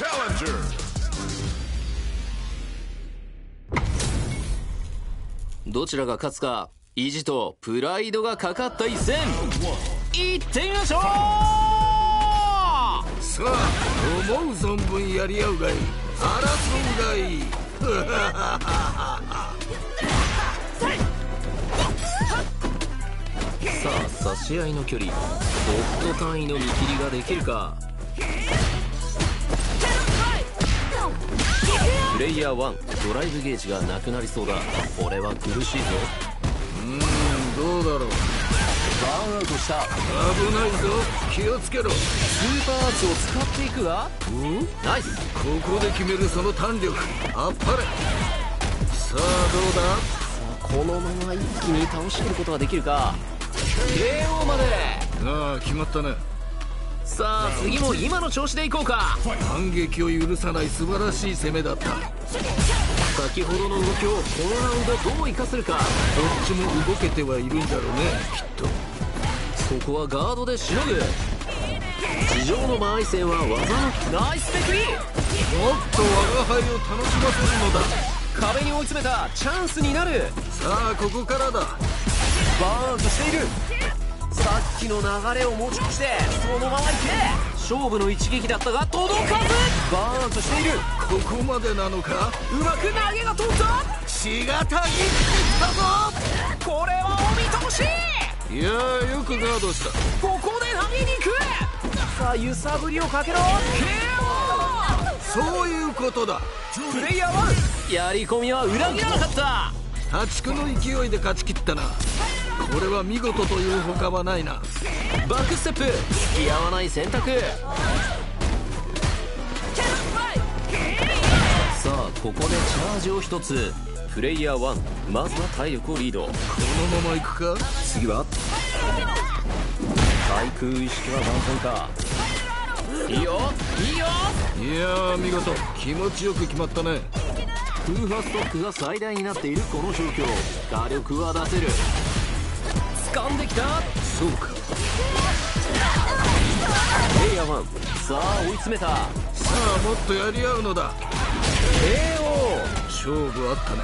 challenger. どちらが勝つか意地とプライドがかかった一戦。いってみましょう！さあ思う存分やり合うがいい。争うがいい。さあ差し合いの距離。ドット単位の見切りができるか？レイヤー1ドライブゲージがなくなりそうだ。これは苦しいぞ。うーんどうだろう。バーンアウトした。危ないぞ。気をつけろ。スーパーアーツを使っていくがおナイス。ここで決めるその弾力。あっぱれ。さあどうだ？このまま一気に倒しきることができるか。KO まで。ああ決まったねさあ次も今の調子でいこうか。反撃を許さない素晴らしい攻めだった。どっ先ほどの動きをこのラウンドどう生かせるか。ちも動けてはいるんだろうね。きっと。そこはガードでしのぐ。地上の間合い戦は技の。ナイスペクリもっと我が輩を楽しませるのだ。壁に追い詰めた。チャンスになる。さあここからだ。バーンアウトしているさっきの流れを持ち越してそのままいけ。勝負の一撃だったが届かず。バーンアウトしている。ここまでなのか？うまく投げが通った。血がたぎったぞこれはお見通し。いやーよくガードしたここで投げに行くさあ揺さぶりをかけろ。KO そういうことだ。プレイヤー1やり込みは裏切らなかった。破竹の勢いで勝ち切ったなこれは見事というほかはないな。バックステップ。付き合わない選択。さあここでチャージを一つ。プレイヤー1まずは体力をリード。このまま行くか？次は？対空意識は万全か。いいよいいよ。いやー見事。気持ちよく決まったね。空破ストックが最大になっているこの状況。火力は出せる掴んできた？そうか。プレイヤー1さあ追い詰めた。さあもっとやり合うのだ。KO 勝負あったね。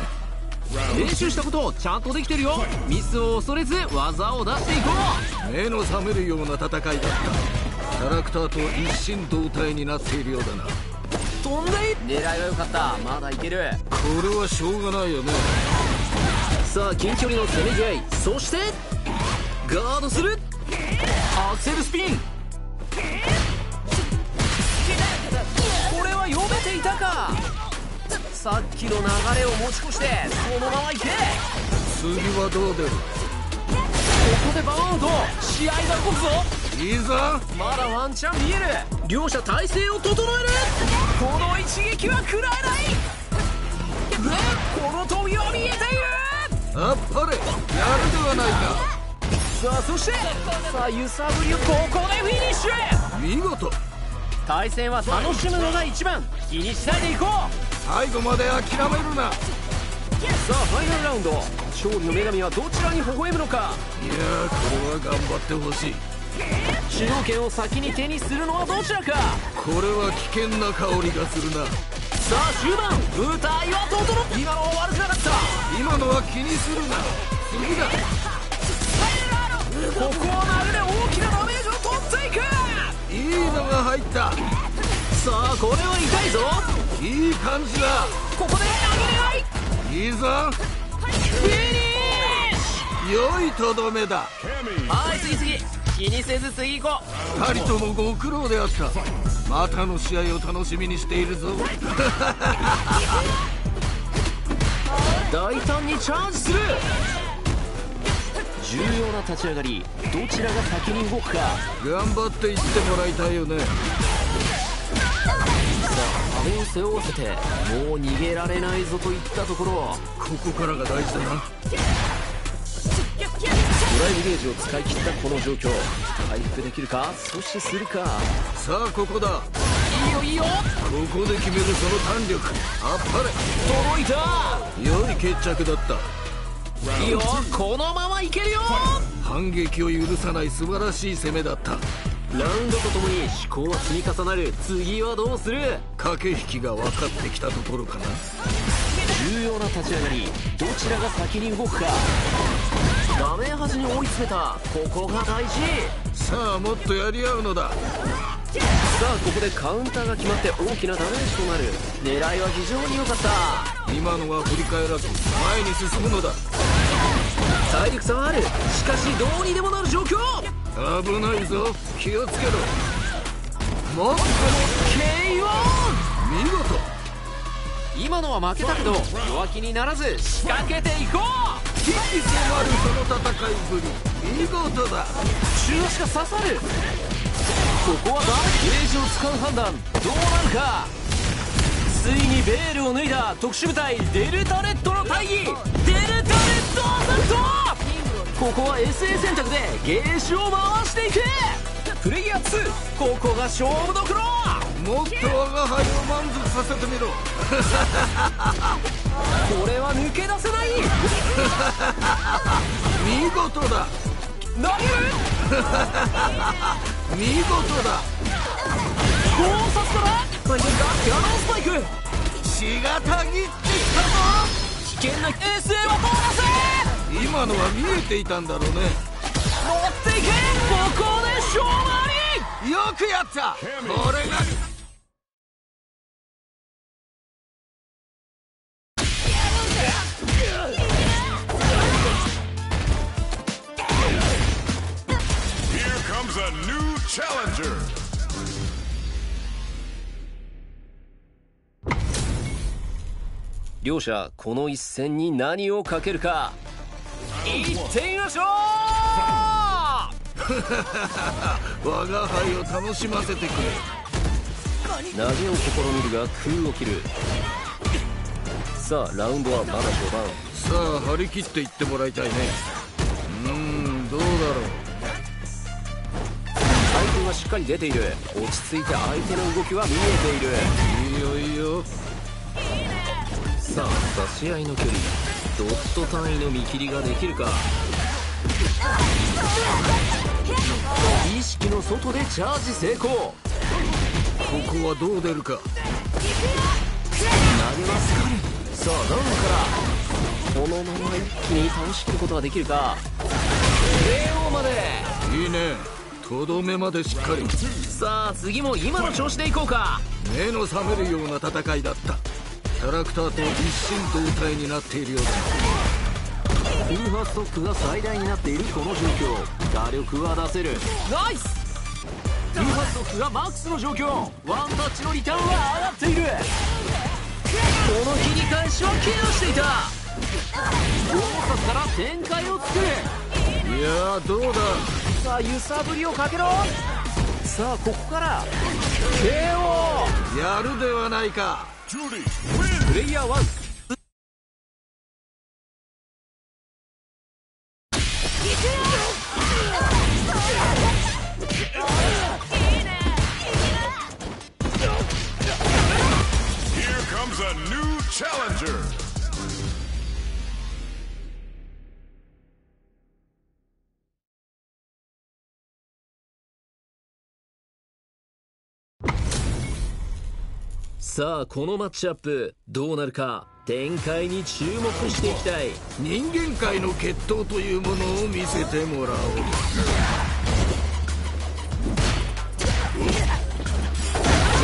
練習したことちゃんとできてるよ。ミスを恐れず技を出していこ目の覚めるような戦いだった。キャラクターと一心同体になっているようだな。う飛んでい？狙いは良かった。まだいける。これはしょうがないよね。さあ近距離のせめぎ合。いそしてガードする。アクセルスピン。これは読めていたか。さっきの流れを持ち越してそのまま行け。こ次はどう出る？こでバウンド。試合が起こるぞ。いいぞ。まだワンチャン見える。両者体勢を整える。この一撃は食らえない。でこの飛びは見えている。あっぱれ。やるではないかさあそしてさあ揺さぶりをここでフィニッシュ見事。対戦は楽しむのが一番。気にしないでいこう。最後まで諦めるな。さあファイナルラウンド。勝利の女神はどちらに微笑むのか。いやーこれは頑張ってほしい。主導権を先に手にするのはどちらか。これは危険な香りがするな。さあ終盤。舞台は整っ今のは悪くなかった。今のは気にするな。次だここはまるで大きなダメージを取っていく。いいのが入った。さあこれは痛いぞ。いい感じだ。ここで投げれない。いいぞ。フィニッシ良いとどめだはい次次気にせず次行こ二人ともご苦労であった。またの試合を楽しみにしているぞ。う 大胆にチャージする重要な立ち上がりどちらが先に動くか。頑張っていってもらいたいよね。壁を背負わせてもう逃げられないぞといったところ。ここからが大事だな。ドライブゲージを使い切ったこの状況。回復できるか阻止するか。さあここだ。いいよいいよ。ここで決めるその弾力。あっぱ届いた。れ良い決着だったいいよこのままいけるよ。反撃を許さない素晴らしい攻めだった。ラウンドとともに思考は積み重なる。次はどうする？駆け引きが分かってきたところかな。重要な立ち上がりどちらが先に動くか。画面端に追い詰めた。ここが大事。さあもっとやり合うのださあここでカウンターが決まって大きなダメージとなる。狙いは非常に良かった。今のは振り返らず前に進むのだ。体力差はある。しかしどうにでもなる状況。危ないぞ。気をつけろ。もっとも KO 見事。今のは負けたけど弱気にならず仕掛けていこう。危機迫るその戦いぶり。見事だ。中足が刺さるここはダゲージを使う判断。どうなるか。ついにベールを脱いだ特殊部隊デルタレットの大義。デルタレットアサルト。ここは SA 選択でゲージを回していく。プレイヤー。2ここが勝負どころ。もっと我が輩を満足させてみろ。これは抜け出せない。見事だ投げる見事だ。高速からキャノンスパイク。血がたぎってきたぞ。危険な SA は通らせ今のは見えていたんだろうね。乗っていけ。ここで勝負あり。よくやった。これが challenger. 両者この一戦に何をかけるか。いってみましょう！我が輩を楽しませてくれ。投げを試みるが空を切る。さあラウンドはまだ序盤。さあ張り切っていってもらいたいね。うーんどうだろ回転はしっかり出ている。落ち着いて相手の動きは見えている。いいよいいよ。さあ出し合いの距離。ドット単位の見切りができるか。意識の外でチャージ成功。ここはどう出るか。投げますかりさあダウンから。このまま一気に倒しきることができるか。KO まで。いいね。とどめまでしっかり。さあ次も今の調子でいこうか。目の覚めるような戦いだった。キャラクターと一心同体になっているようだ。空波ストックが最大になっているこの状況。打力は出せる。ナイス！空波ストックがマックスの状況。ワンタッチのリターンは上がっている。この切り返しはケアしていた。動作から展開を作る。いやーどうださあ揺さぶりをかけろ。さあここから KO やるではないか!プレイヤー1さあこのマッチアップどうなるか展開に注目していきたい。人間界の決闘というものを見せてもらおう。ジ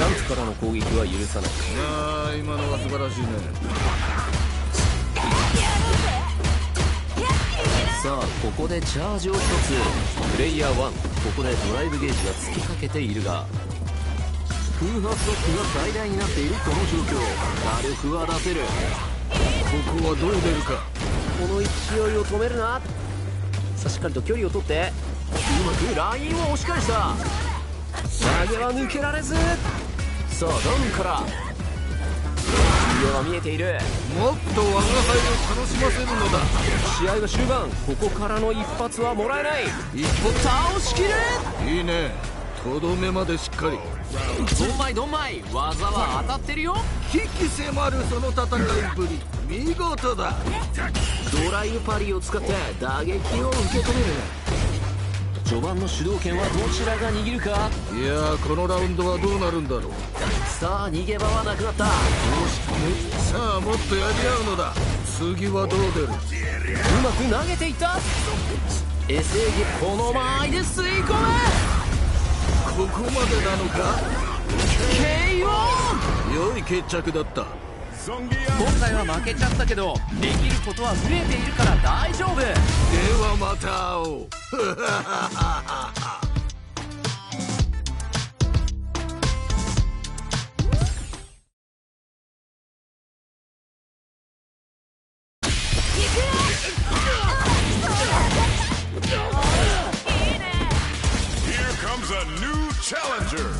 ャンプからの攻撃は許さない。ああ今のは素晴らしいね。さあここでチャージを1つ。プレイヤー1ここでドライブゲージがつきかけているが空波ストックが最大になっているこの状況。打力は出せる？ここはどう出るか？この勢いを止めるな。さあしっかりと距離を取って。うまくラインを押し返した。投げは抜けられず。さあダウンから。上は見えている。もっと我が輩を楽しませるのだ。試合は終盤ここからの一発はもらえない。一歩倒しきる。いいねとどめまでしっかり。ドンマイドンマイ技は当たってるよ。危機迫るその戦いぶり。見事だ。ドライブパリを使って打撃を受け止める。序盤の主導権はどちらが握るか。いやーこのラウンドはどうなるんだろう。さあ逃げ場はなくなった。さあもっとやり合うのだ。次はどう出る。うまく投げていった。エセーギこの間合いで吸い込むここまでなのか？KO 良い決着だった。今回は負けちゃったけどできることは増えているから大丈夫。ではまた会おう！Here comes a new challenger!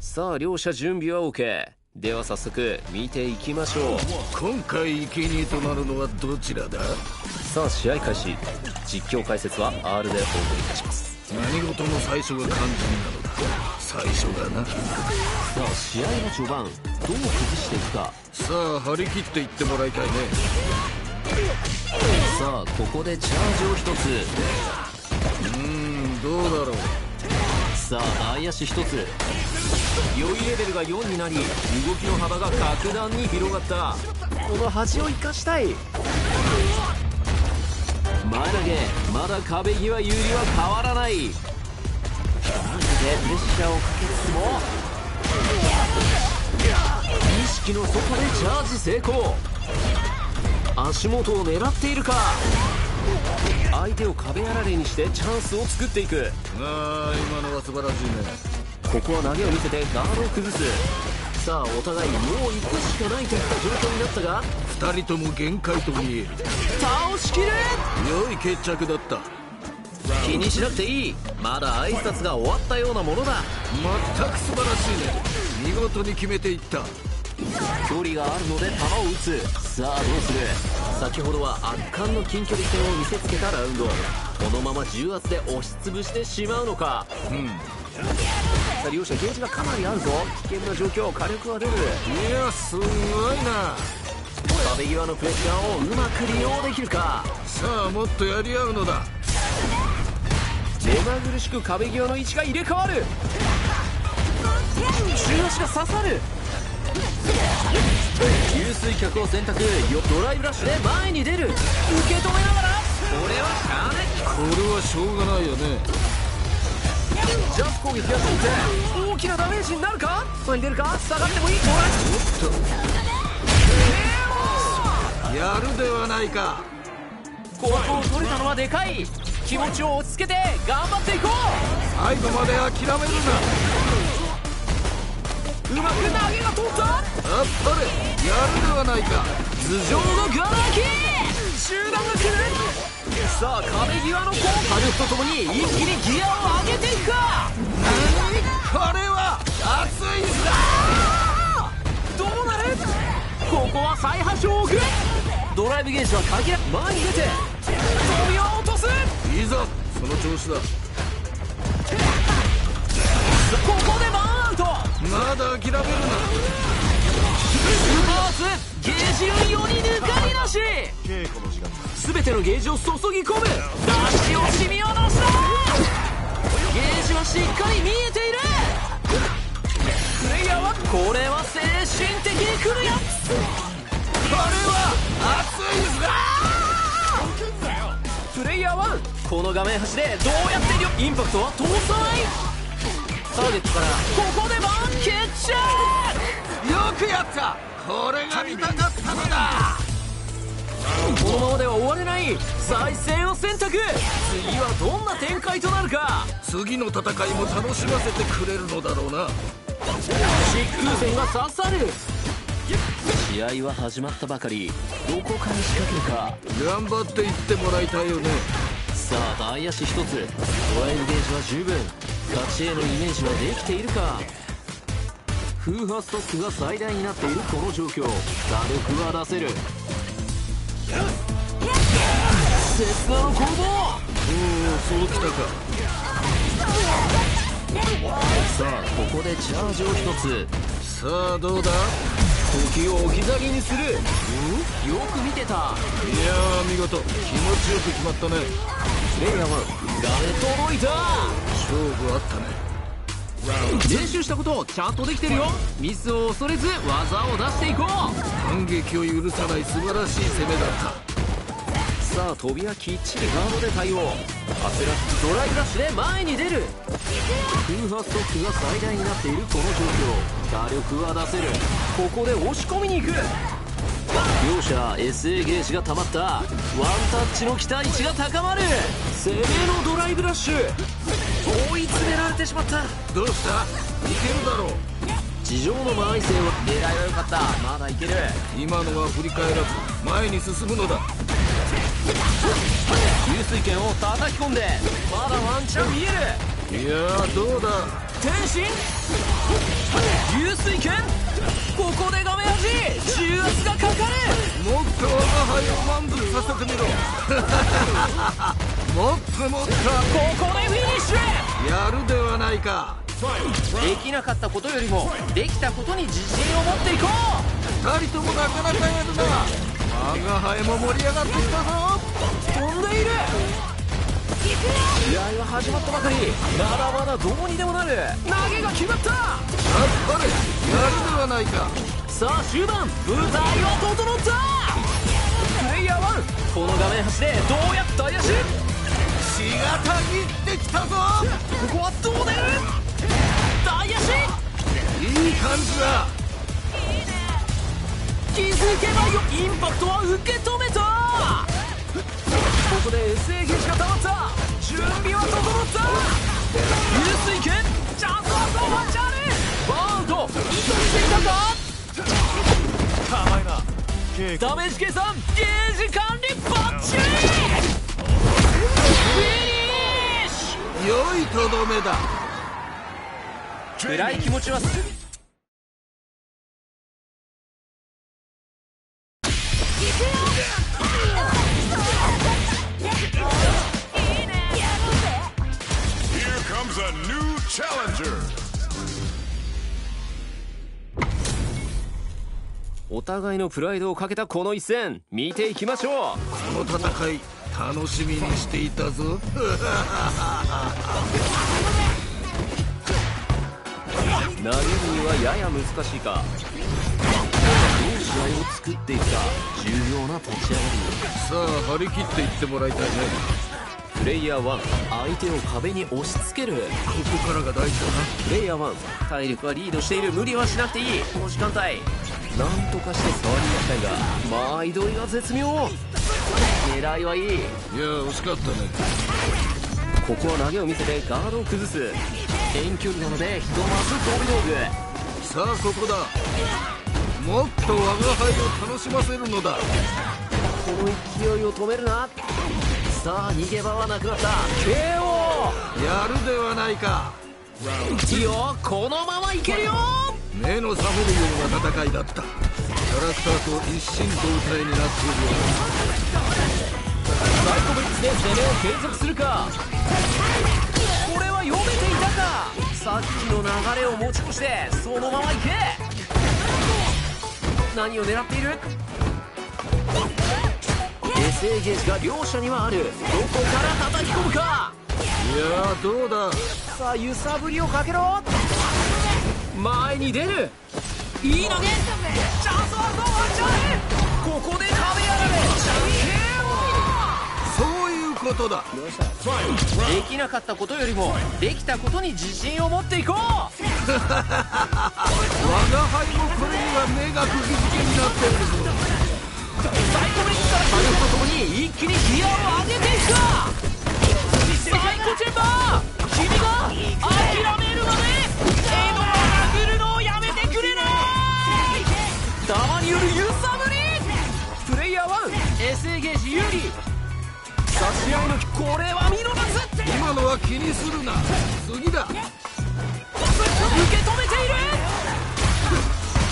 さあ両者準備は OK では早速見ていきましょう今回生贄となるのはどちらださあ試合開始実況解説は R でお送りいたします何事も最初が肝心なのだ最初がなさあ試合の序盤どう崩していくかさあ張り切っていってもらいたいねさあここでチャージを一つ。うーんどうだろう。さあ内野手一つ。良いレベルが4になり動きの幅が格段に広がった。この端を生かしたい。前投げまだ壁際有利は変わらない。でプレッシャーをかけつつも意識の外でチャージ成功足元を狙っているか。相手を壁やられにしてチャンスを作っていく。ああ今のは素晴らしいね。ここは投げを見せてガードを崩す。さあお互いもう行くしかないといった状況になったが。二人とも限界と見える。倒しきる良い決着だった。気にしなくていい。まだ挨拶が終わったようなものだ。全く素晴らしいね。見事に決めていった距離があるので球を打つ。さあどうする？先ほどは圧巻の近距離戦を見せつけたラウンド。このまま重圧で押しつぶしてしまうのか。うん。さあ両者ゲージがかなりあるぞ。危険な状況火力は出る。いやすごいな。壁際のプレッシャーをうまく利用できるか。さあもっとやり合うのだ。目まぐるしく壁際の位置が入れ替わる。中足が刺さる給水脚を選択。よドライブラッシュで前に出る。受け止めながら。俺はしゃあねこれはしょうがないよね。ジャンプ攻撃がついて大きなダメージになるか？前に出るか？下がってもいい。トライやるではないか。ここを取れたのはでかい。気持ちを落ち着けて頑張っていこ最後まで諦めるなううまく投げが通った？あっぱれ。やるではないか。頭上のガラ空き集団が来る？さあ壁際の攻火力とともに一気にギアを上げていくか？これは？熱いぞ！どうなる？ここは再発症を送るドライブゲージは限ら前に出て。飛びを落とすいいぞ。その調子だ。ここでバーンアウトまだ諦めるな。スーパーツゲージ運用に抜かりなし。全てのゲージを注ぎ込む。出し惜しみをなすなゲージはしっかり見えている。プレイヤーはこれは精神的に来るやつ。これは熱いぞプレイヤー1この画面端でどうやってインパクトは搭載ターゲットからここでバン決着よくやったこれが見たかったのだ。このままでは終われない再戦を選択。次はどんな展開となるか。次の戦いも楽しませてくれるのだろうな。疾空戦が刺さる。試合は始まったばかり。どこから仕掛けるか。頑張っていってもらいたいよね。さあ外野手一つ。ドライブゲージは十分勝ちへのイメージはできているか？風波ストックが最大になっているこの状況。火力は出せる。刹那の攻防！そうきたか。さあここでチャージを一つ。さあどうだ？時を置き去りにする。よく見てた。いやー見事。気持ちよく決まったね。プレイヤー1画面届いた勝負あったね。練習したことちゃんとできてるよ。ミスを恐れず技を出していこう。反撃を許さない素晴らしい攻めだった。さあ飛びはきっちりガードで対応。焦らずドライブラッシュで前に出る。空破ストックが最大になっているこの状況。火力は出せる。ここで押し込みに行く両者 SA ゲージが溜まった。ワンタッチの期待値が高まる。攻めのドライブラッシュ。追い詰められてしまった。どうした？いけるだろう。地上の間合い性は。狙いは良かった。まだいける。今のは振り返らず前に進むのだ。給水剣を叩き込んでまだワンチャン見える。いやーどうだ？天心流水剣ここで画面端重圧がかかる。もっと我が輩を満足させてみろ。もっともっここでフィニッシュ。とやるではないか。できなかったことよりもできたことに自信を持っていこ二人ともなかなかやるな。我が輩も盛り上がってきたぞ。う飛んでいる試合は始まったばかり。まだまだどうにでもなる。投げが決まった。あっぱれやるではないか。さあ終盤舞台は整った。プレイヤー1この画面端でどうやって怪しい。血がたぎってきたぞ。ここはどう出る。大足い。い感じだ。気づけばよインパクトは受け止めたここで SA ゲージが溜まった。準備は整った。流水剣。チャンスはそのチャレバーンと。意図していたか。構えな。ダメージ計算。ゲージ管理バッチリ。フィニッシ良いとどめだ。ュ暗い気持ちはすぐ Here challenger. お互いのプライドをかけたこの一戦見ていきましょう。この戦い楽しみにしていたぞ。投げるにはやや難しいか。どう試合を作っていくか重要な立ち上がさあ張り切っていってもらいたいね。りプレイヤー1相手を壁に押し付ける。ここからが大事だな。プレイヤー1体力はリードしている。無理はしなくていい。この時間帯。なんとかして触りに行きたいが間合い取りが絶妙。狙いはいい。いや惜しかったね。ここは投げを見せてガードを崩す。遠距離なのでひとまず飛び道具。さあここだ。もっと我が輩を楽しませるのだ。この勢いを止めるなさあ逃げ場はなくなった。KO やるではないか。いいよ。このままいけるよ。目の覚めるような戦いだった。キャラクターと一心同体になっているよサイコブリッツで攻めを継続するか。これは読めていたか。さっきの流れを持ち越してそのまま行け。何を狙っている？SA ゲージが両者にはある。どこから叩き込むか？いやーどうだ？さあ揺さぶりをかけろ！前に出る。いい投げチャンスはあるぞワンチャンここで壁やられ！そういうことだ。できなかったことよりもできたことに自信を持っていこう！我が輩もこれには目が釘付けになっているぞサイコブリッジから火力とともに一気にギアを上げていくかサイコチェンバー君が諦めるまでエドを殴るのをやめてくれない弾による揺さぶりプレイヤー1 SA ゲージ有利差し合いのこれは見逃す今のは気にするな。次だ。受け止めている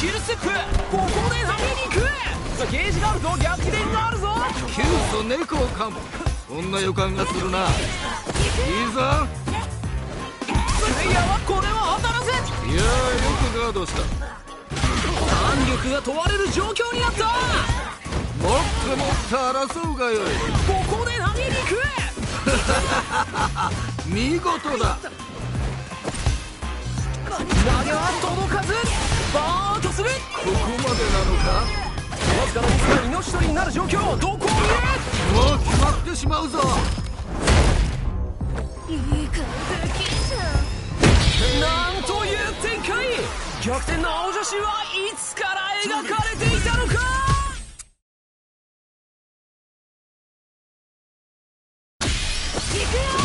キルステップ。ここで投げに行く。ゲージがあるぞ。逆転があるぞ。キュウソ猫かもこんな予感がするな。いいぞ。プレイヤーはこれを当たらせ。いやーよくガードした。大腕力が問われる状況になった。もっともっと争うがよい。ここで投げに行く。見事だ投げは届かずバーンとするここまでなのかわずかなミスが命取りになる状況どこを見るもう決まってしまうぞ。いい顔できじゃんなんという展開逆転の青写真はいつから描かれていたのか？Here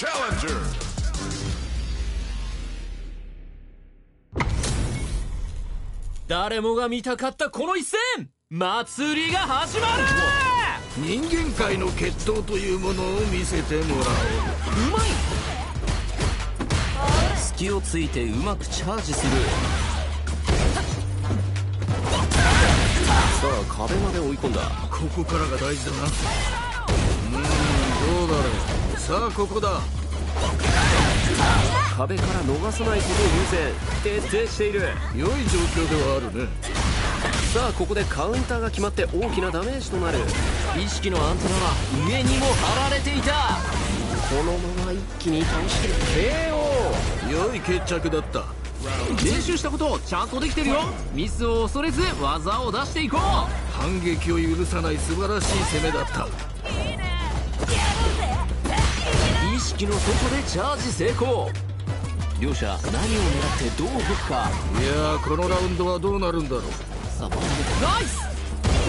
challenger. 誰もが見たかったこの一戦。祭りが始まる。人間界の決闘というものを見せてもらう。まい。隙をついてうまくチャージする。さあ壁まで追い込んだ。おうここからが大事だな。うーん。どうだろう。さあここだ。壁から逃さないことを優先。徹底している。良い状況ではあるね。さあここでカウンターが決まって大きなダメージとなる。意識のアンテナは上にも張られていた。このまま一気に倒して KO 良い決着だった。練習したことちゃんとできてるよ。ミスを恐れず技を出していこう。反撃を許さない素晴らしい攻めだった意識の外でチャージ成功。両者何を狙ってどう動くか。いやーこのラウンドはどうなるんだろう。さあナイス。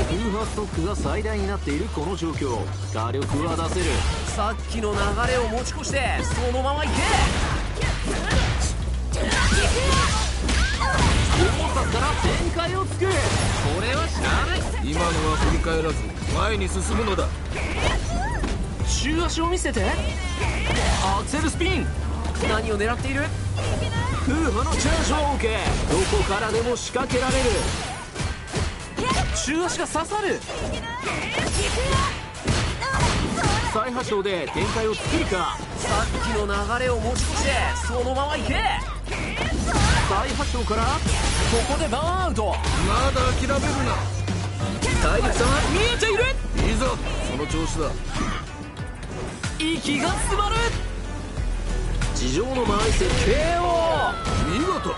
空破ストックが最大になっているこの状況。火力は出せる。さっきの流れを持ち越してそのまま行け。大札から展開をつく。これはしゃあない。今のは振り返らず前に進むのだ。中足を見せてアクセルスピン。何を狙っている？空破のチャージを受けどこからでも仕掛けられる。中足が刺さる。再発症で展開を作るか。さっきの流れを持ち越してそのまま行け。再発症からここでバーンアウト。まだ諦めるな。体力差は見えている。いいぞその調子だ息が詰まる。地上の前線 KO 見事。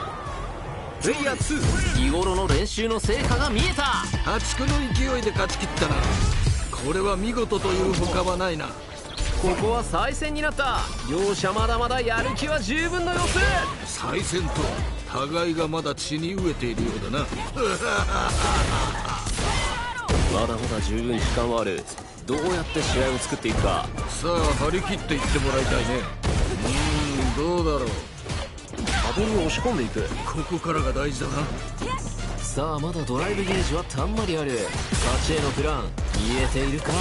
プレイヤー2日頃の練習の成果が見えた。破竹の勢いで勝ち切ったな。これは見事という他はないな。ここは再戦になった。両者まだまだやる気は十分の様子。再戦と互いがまだ血に飢えているようだな。まだまだ十分時間はあるどうやって試合を作っていくか。さあ張り切っていってもらいたいね。うーんどうだろう。壁に押し込んでいく。ここからが大事だな。さあまだドライブゲージはたんまりある。勝ちへのプラン見えているか？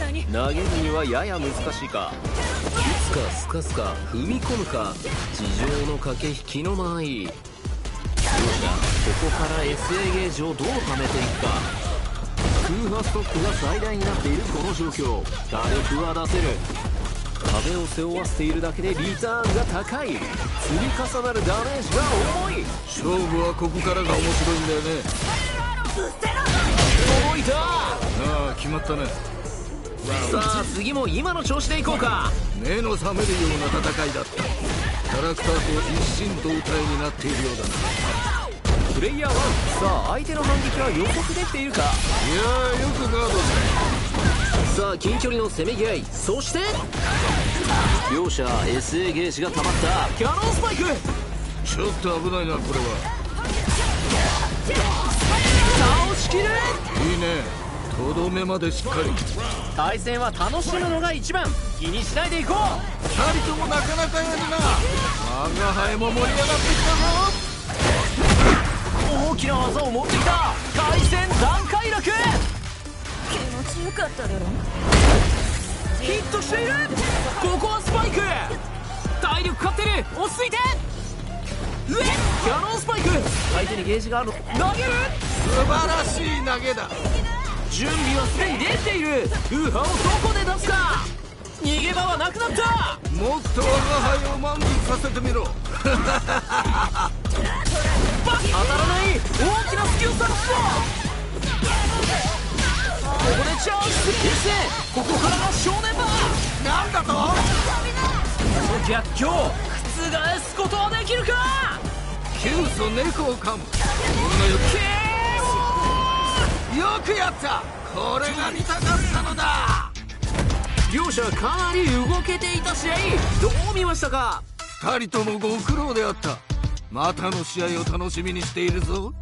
何？投げるにはやや難しいか？打つかスカスか踏み込むか？地上の駆け引きの間合い。両者ここから SA ゲージをどう貯めていくか？空破ストックが最大になっているこの状況。火力は出せる。壁を背負わせているだけでリターンが高い。積み重なるダメージが重い。勝負はここからが面白いんだよね。届いた。ああ決まったね。さあ次も今の調子でいこうか。目の覚めるような戦いだった。キャラクターと一心同体になっているようだ。なプレイヤー1さあ相手の反撃は予測できているか。いやーよくガードしたさあ近距離のせめぎ合い。そして。両者 SA ゲージが溜まった。キャノンスパイク。ちょっと危ないなこれは。倒しきる。いいね。とどめまでしっかり。対戦は楽しむのが一番。気にしないでいこう。二人ともなかなかやるな。我が輩も盛り上がってき大きな技を持ってきた。対戦段階楽気持ちよかっただろ？ヒットしている。ここはスパイク。体力勝ってる落ち着いて。上。キャノンスパイク。相手にゲージがある。投げる。素晴らしい投げだ。準備はすでにできている。ウーハをどこで出すか。逃げ場はなくなった。もっと我が輩を満足させてみろ 当たらない。大きな隙を探すぞここでチャージする先生ここからが正念場なんだと？その逆境覆すことはできるか急祖猫を噛むよけよくやったこれが見たかったのだ両者かなり動けていた試合どう見ましたか二人ともご苦労であったまたの試合を楽しみにしているぞ。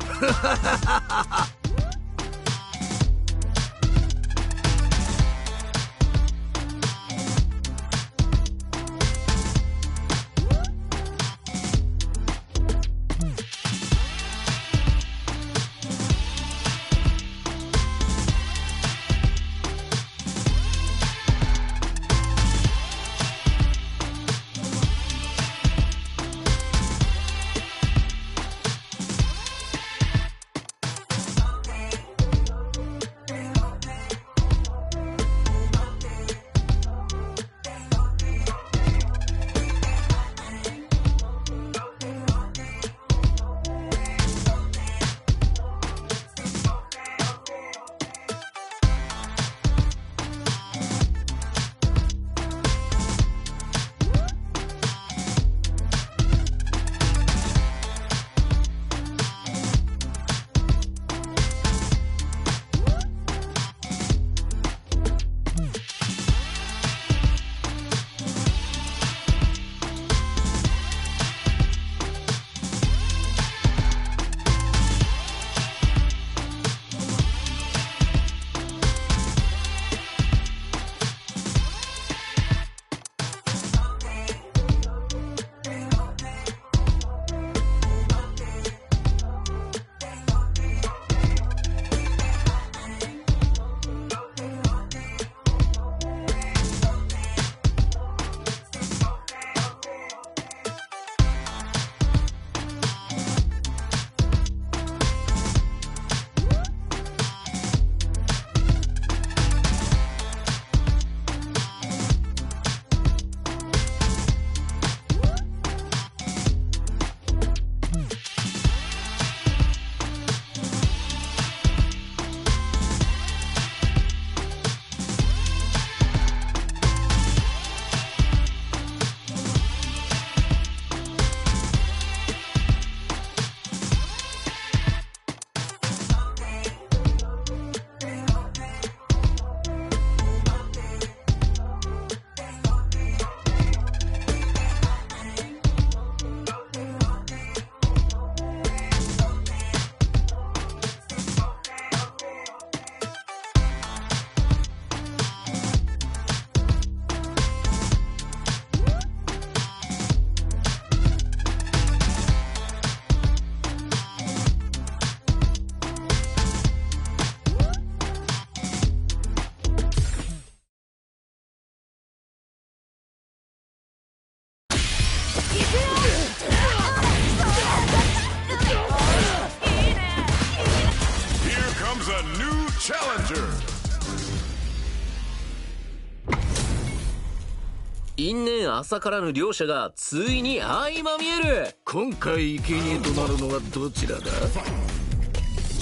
因縁朝からぬ両者がついに相まみえる。今回生贄となるのはどちらだ？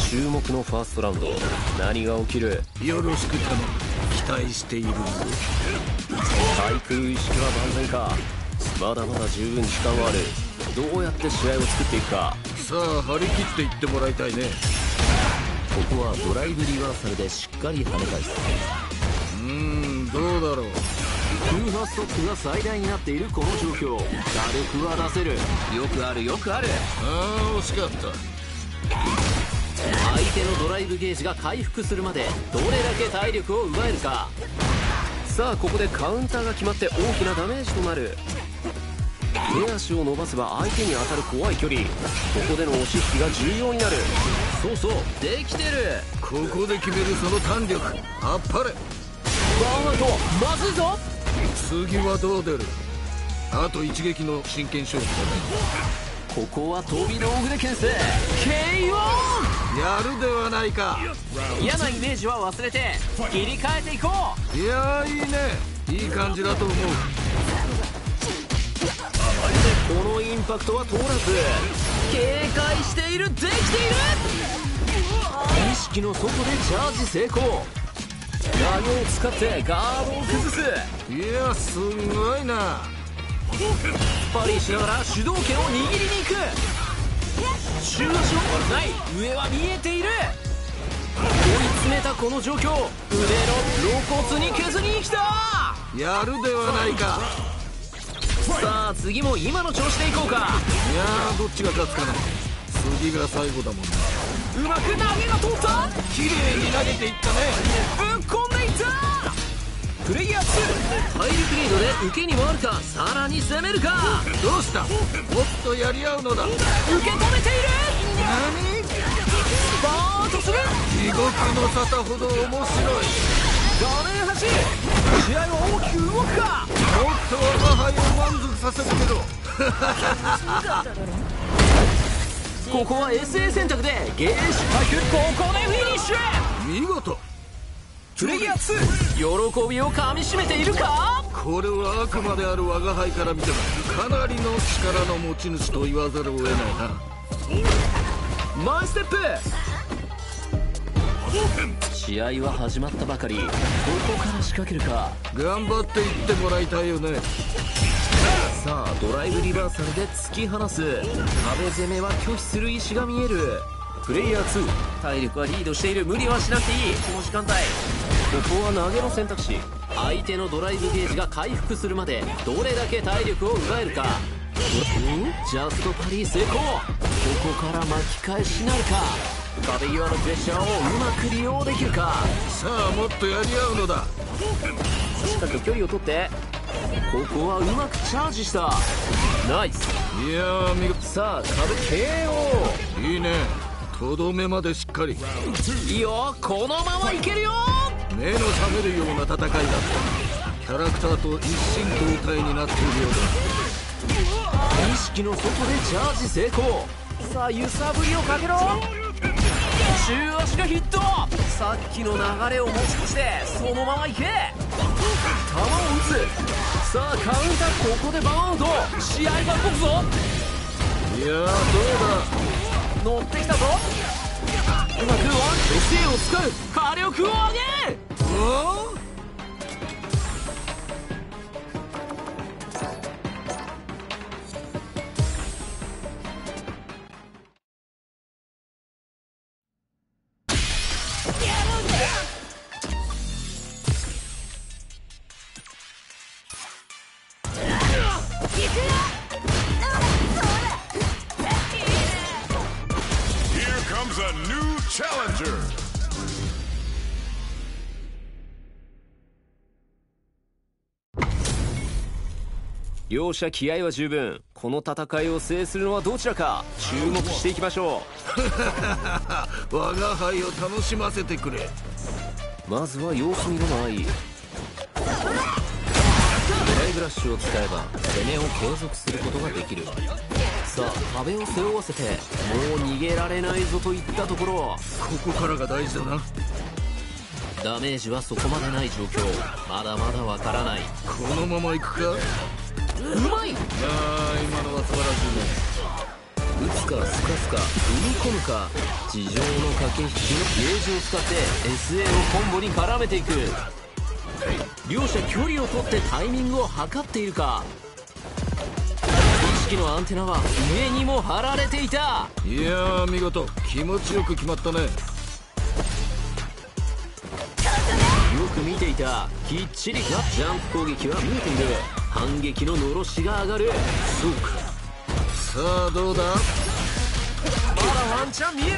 注目のファーストラウンド何が起きる？よろしく頼む。期待しているぞ。対空意識は万全か。まだまだ十分時間はある。どうやって試合を作っていくか。さあ張り切っていってもらいたいね。ここはドライブリバーサルでしっかり跳ね返す。うーんどうだろう空破ストップが最大になっているこの状況。打力は出せる。よくあるよくある。ああ惜しかった。相手のドライブゲージが回復するまでどれだけ体力を奪えるか。さあここでカウンターが決まって大きなダメージとなる。手足を伸ばせば相手に当たる怖い距離。ここでの押し引きが重要になる。そうそうできてる。ここで決めるその弾力。あっぱれ。ワンアウト。まずいぞ次はどう出る？あと一撃の真剣勝負だ。ここは飛び道具で牽制。KO ねやるではないか嫌なイメージは忘れて切り替えていこう。いやーいいね。いい感じだと思う。このインパクトは通らず警戒している。できている。意識の外でチャージ成功。投げを使ってガードを崩す。いやすごいな。パリしながら主導権を握りに行く。中足をない。上は見えている。追い詰めたこの状況。腕の露骨に削りに来た。やるではないか。さあ次も今の調子でいこうか。いやーどっちが勝つかな次が最後だもんな。うまく投げが通った？綺麗に投げていったね。ぶっ込んでいったプレイヤー2体力リードで受けに回るかさらに攻めるか。どうした？もっとやり合うのだ。受け止めている！何？スパートする！地獄の沙汰ほど面白い。もっ画面端！試合は大きく動くか！と我が輩を満足させるけど ここは SA 選択でゲージ回復ここでフィニッシュ見事。プレイヤー2喜びをかみしめているか？これは悪魔である我が輩から見てもかなりの力の持ち主と言わざるを得ないな。マイステップ試合は始まったばかり。ここから仕掛けるか。頑張っていってもらいたいよね。さあドライブリバーサルで突き放す。壁攻めは拒否する意思が見える。プレイヤー2体力はリードしている。無理はしなくていい。この時間帯。ここは投げの選択肢。相手のドライブゲージが回復するまでどれだけ体力を奪えるか。ん？ジャストパリー成功。ここから巻き返しなるか壁際のプレッシャーをうまく利用できるか。さあもっとやり合うのだ。しっかりと距離を取ってここはうまくチャージした。ナイス。いやー見事。さあ壁 KO いいね。とどめまでしっかり。いいよ。このままいけるよ。目の覚めるような戦いだった。キャラクターと一心同体になっているようだ。意識の外でチャージ成功。さあ揺さぶりをかけろ中足がヒットさっきの流れを持ち越してそのまま行け。球を打つ。さあカウンターここでバウンド。試合が動くぞ。いやーどうだ。乗ってきたぞ。うまくワン。SA を使う。火力を上げ。だお両者気合は十分。この戦いを制するのはどちらか。注目していきましょ 我が輩を楽しませてくれ。うまずは様子見の間合い。ドライブラッシュを使えば攻めを継続することができる。さあ壁を背負わせてもう逃げられないぞといったところ。ここからが大事だな。ダメージはそこまでない状況。まだまだわからない。このまま行くか？うまい。いやー今のは素晴らしいね。打つかすかすか踏み込むか地上の駆け引きのゲージを使って SA をコンボに絡めていく。両者距離を取ってタイミングを測っているか。意識のアンテナは上にも張られていた。いやー見事。気持ちよく決まったねく見ていた。きっちりジャンプ攻撃は見えている。反撃ののろしが上がる。そうか。さあどうだ？まだワンチャン見える。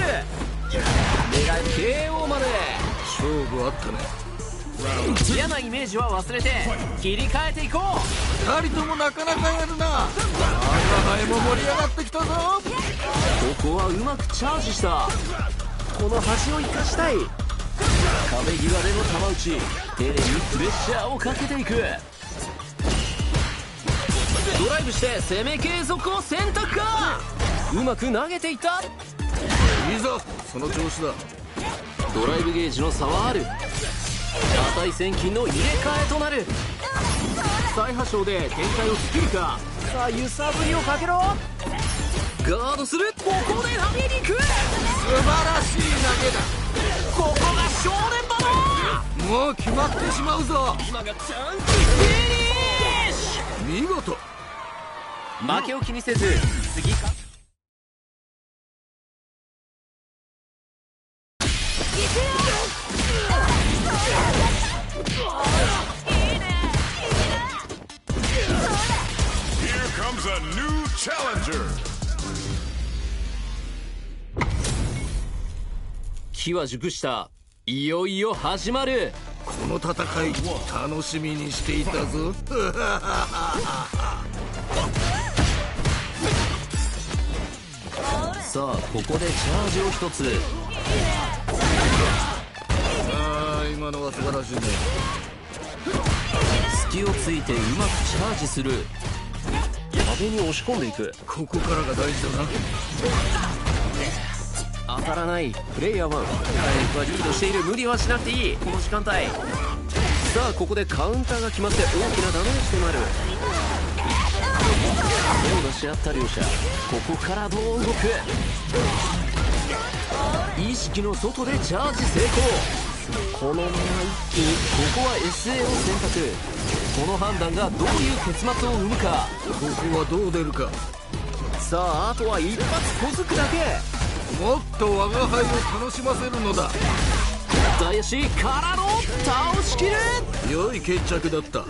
狙える KO まで。勝負あったね。嫌なイメージは忘れて切り替えていこう。二人ともなかなかやるな。我が輩も盛り上がってきたぞ。ここはうまくチャージした。この端を生かしたい壁際での球打ち丁寧にプレッシャーをかけていく。ドライブして攻め継続を選択か。うまく投げていった。いいぞその調子だ。ドライブゲージの差はある。値千金の入れ替えとなる。再破傷で展開を作るか。さあ揺さぶりをかけろ。ガードする。ここで投げに行く。素晴らしい投ここが正念場もう決まってしまうぞ。今がチャンスフィニッシ見事ュ負けを気にせず次か.機は熟したいよいよ始まる。この戦い楽しみにしていたぞ。さあここでチャージを一つ。ああ今のは素晴らしいね。隙をついてうまくチャージする。壁に押し込んでいく。ここからが大事だな当たらない。プレイヤー1はリードしている。無理はしなくていい。この時間帯。さあここでカウンターが決まって大きなダメージとなる。手を出し合った両者。ここからどう動く。意識の外でチャージ成功。このまま一気にここは SA を選択。この判断がどういう結末を生むか。ここはどう出るか。さああとは一発小づくだけ。もっと我が輩を楽しませるのだ。大足からの倒しきる良い決着だった。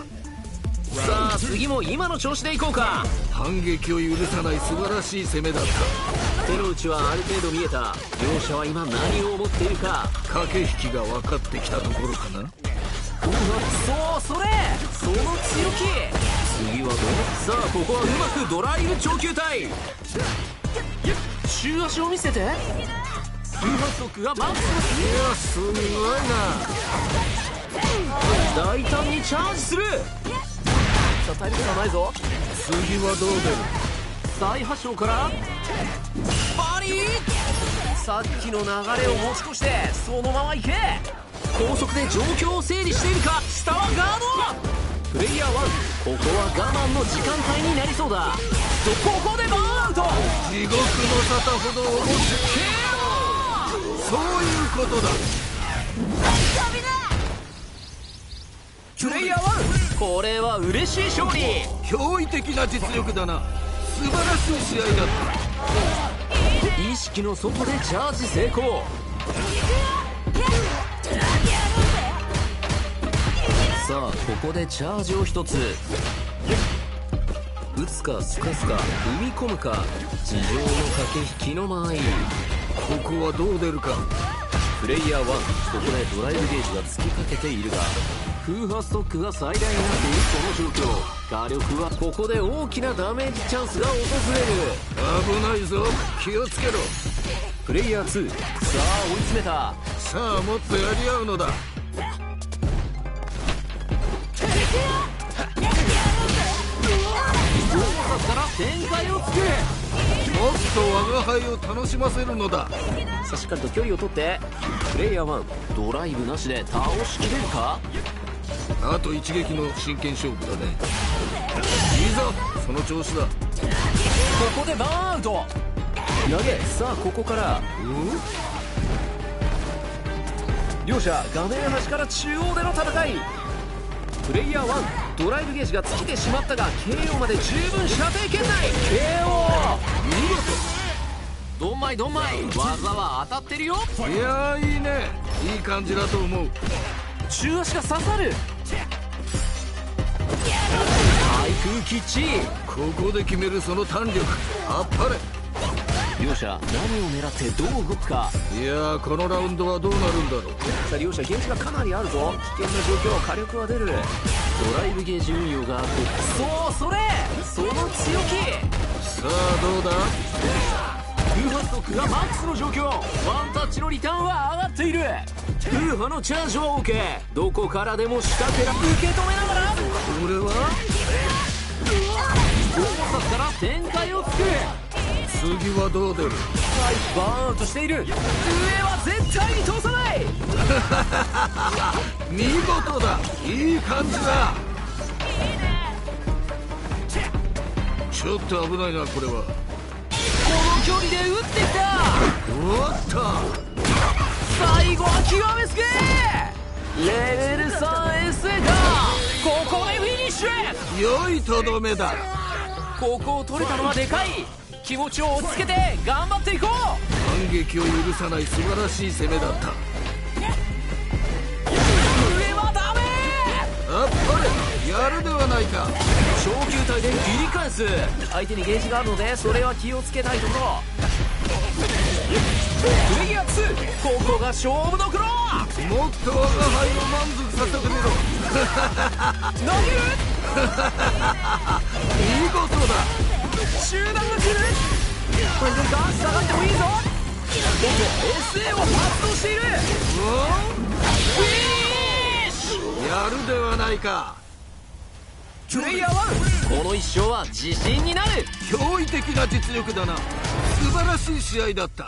さあ次も今の調子でいこうか。反撃を許さない素晴らしい攻めだっ手の内はある程度見えた。両者は今何を思っているか。た駆け引きが分かってきたところかな。うわそうそれ。その強気。次はどう？さあここはうまくドライブ長球体中足を見せてフーハストックがマックスいやすごいな。大胆にチャージするさあ体力がないぞ次はどう出る？再発症からバリさっきの流れを持ち越してそのまま行け。高速で状況を整理しているか。下はガードプレイヤー1ここは我慢の時間帯になりそうだ。とここでバーンアウト。地獄の沙汰ほど重くそういうことだ。プレイヤー1これは嬉しい勝利。驚異的な実力だな。素晴らしい試合だった。意識の外でチャージ成功。さあここでチャージを一つ打つかすかすか踏み込むか地上の駆け引きの間合いここはどう出るか。プレイヤー1ここでドライブゲージが突きかけているが風波ストックが最大になっている。この状況。火力はここで大きなダメージチャンスが訪れる。危ないぞ。気をつけろ。プレイヤー2さあ追い詰めた。さあもっとやり合うのだ。両者から展開を作るもっと我が輩を楽しませるのだ。さあしっかりと距離を取ってプレイヤー1ドライブなしで倒しきれるか？あと一撃の真剣勝負だね。いいぞその調子だ。ここでバーンアウト投げさあここから。両者画面端から中央での戦いプレイヤー1ドライブゲージが尽きてしまったが KO まで十分射程圏内。KO 見事。どんまいどんまい。技は当たってるよ。いやーいいね。いい感じだと思う。中足が刺さる。対空キッチここで決めるその胆力。あっぱれ両者何を狙ってどう動くか。いやーこのラウンドはどうなるんだろう。さあ両者ゲージがかなりあるぞ。危険な状況火力は出る。ドライブゲージ運用がそうそれ。その強気。さあどうだ？フーハストックがマックスの状況。ワンタッチのリターンは上がっている。フーハのチャージは OK どこからでも仕掛けら受け止めながら。これは大札から展開を作る次はどう出る？バーンアウトしている上は絶対に通さない！見事だ。いい感じだ。ちょっと危ないなこれは。この距離で打ってきた！おっと。最後は極めつけ！レベル 3SA だ！ここでフィニッシュ！良いとどめだ。ここを取れたのはでかい気持ちを落ち着けて頑張っていこう。反撃を許さない素晴らしい攻めだった。上はダメ。あっぱれ。やるではないか。昇級体で切り返す。相手にゲージがあるのでそれは気をつけたいところプレギア2ここが勝負どころ。もっと我が輩を満足させてみろ。投げる。見事だ集団が散るこれでガン下がってもいいぞ。僕 SA を発動している。フィニッシュ。やるではないか。プレイヤー1この一勝は自信になる。驚異的な実力だな。素晴らしい試合だった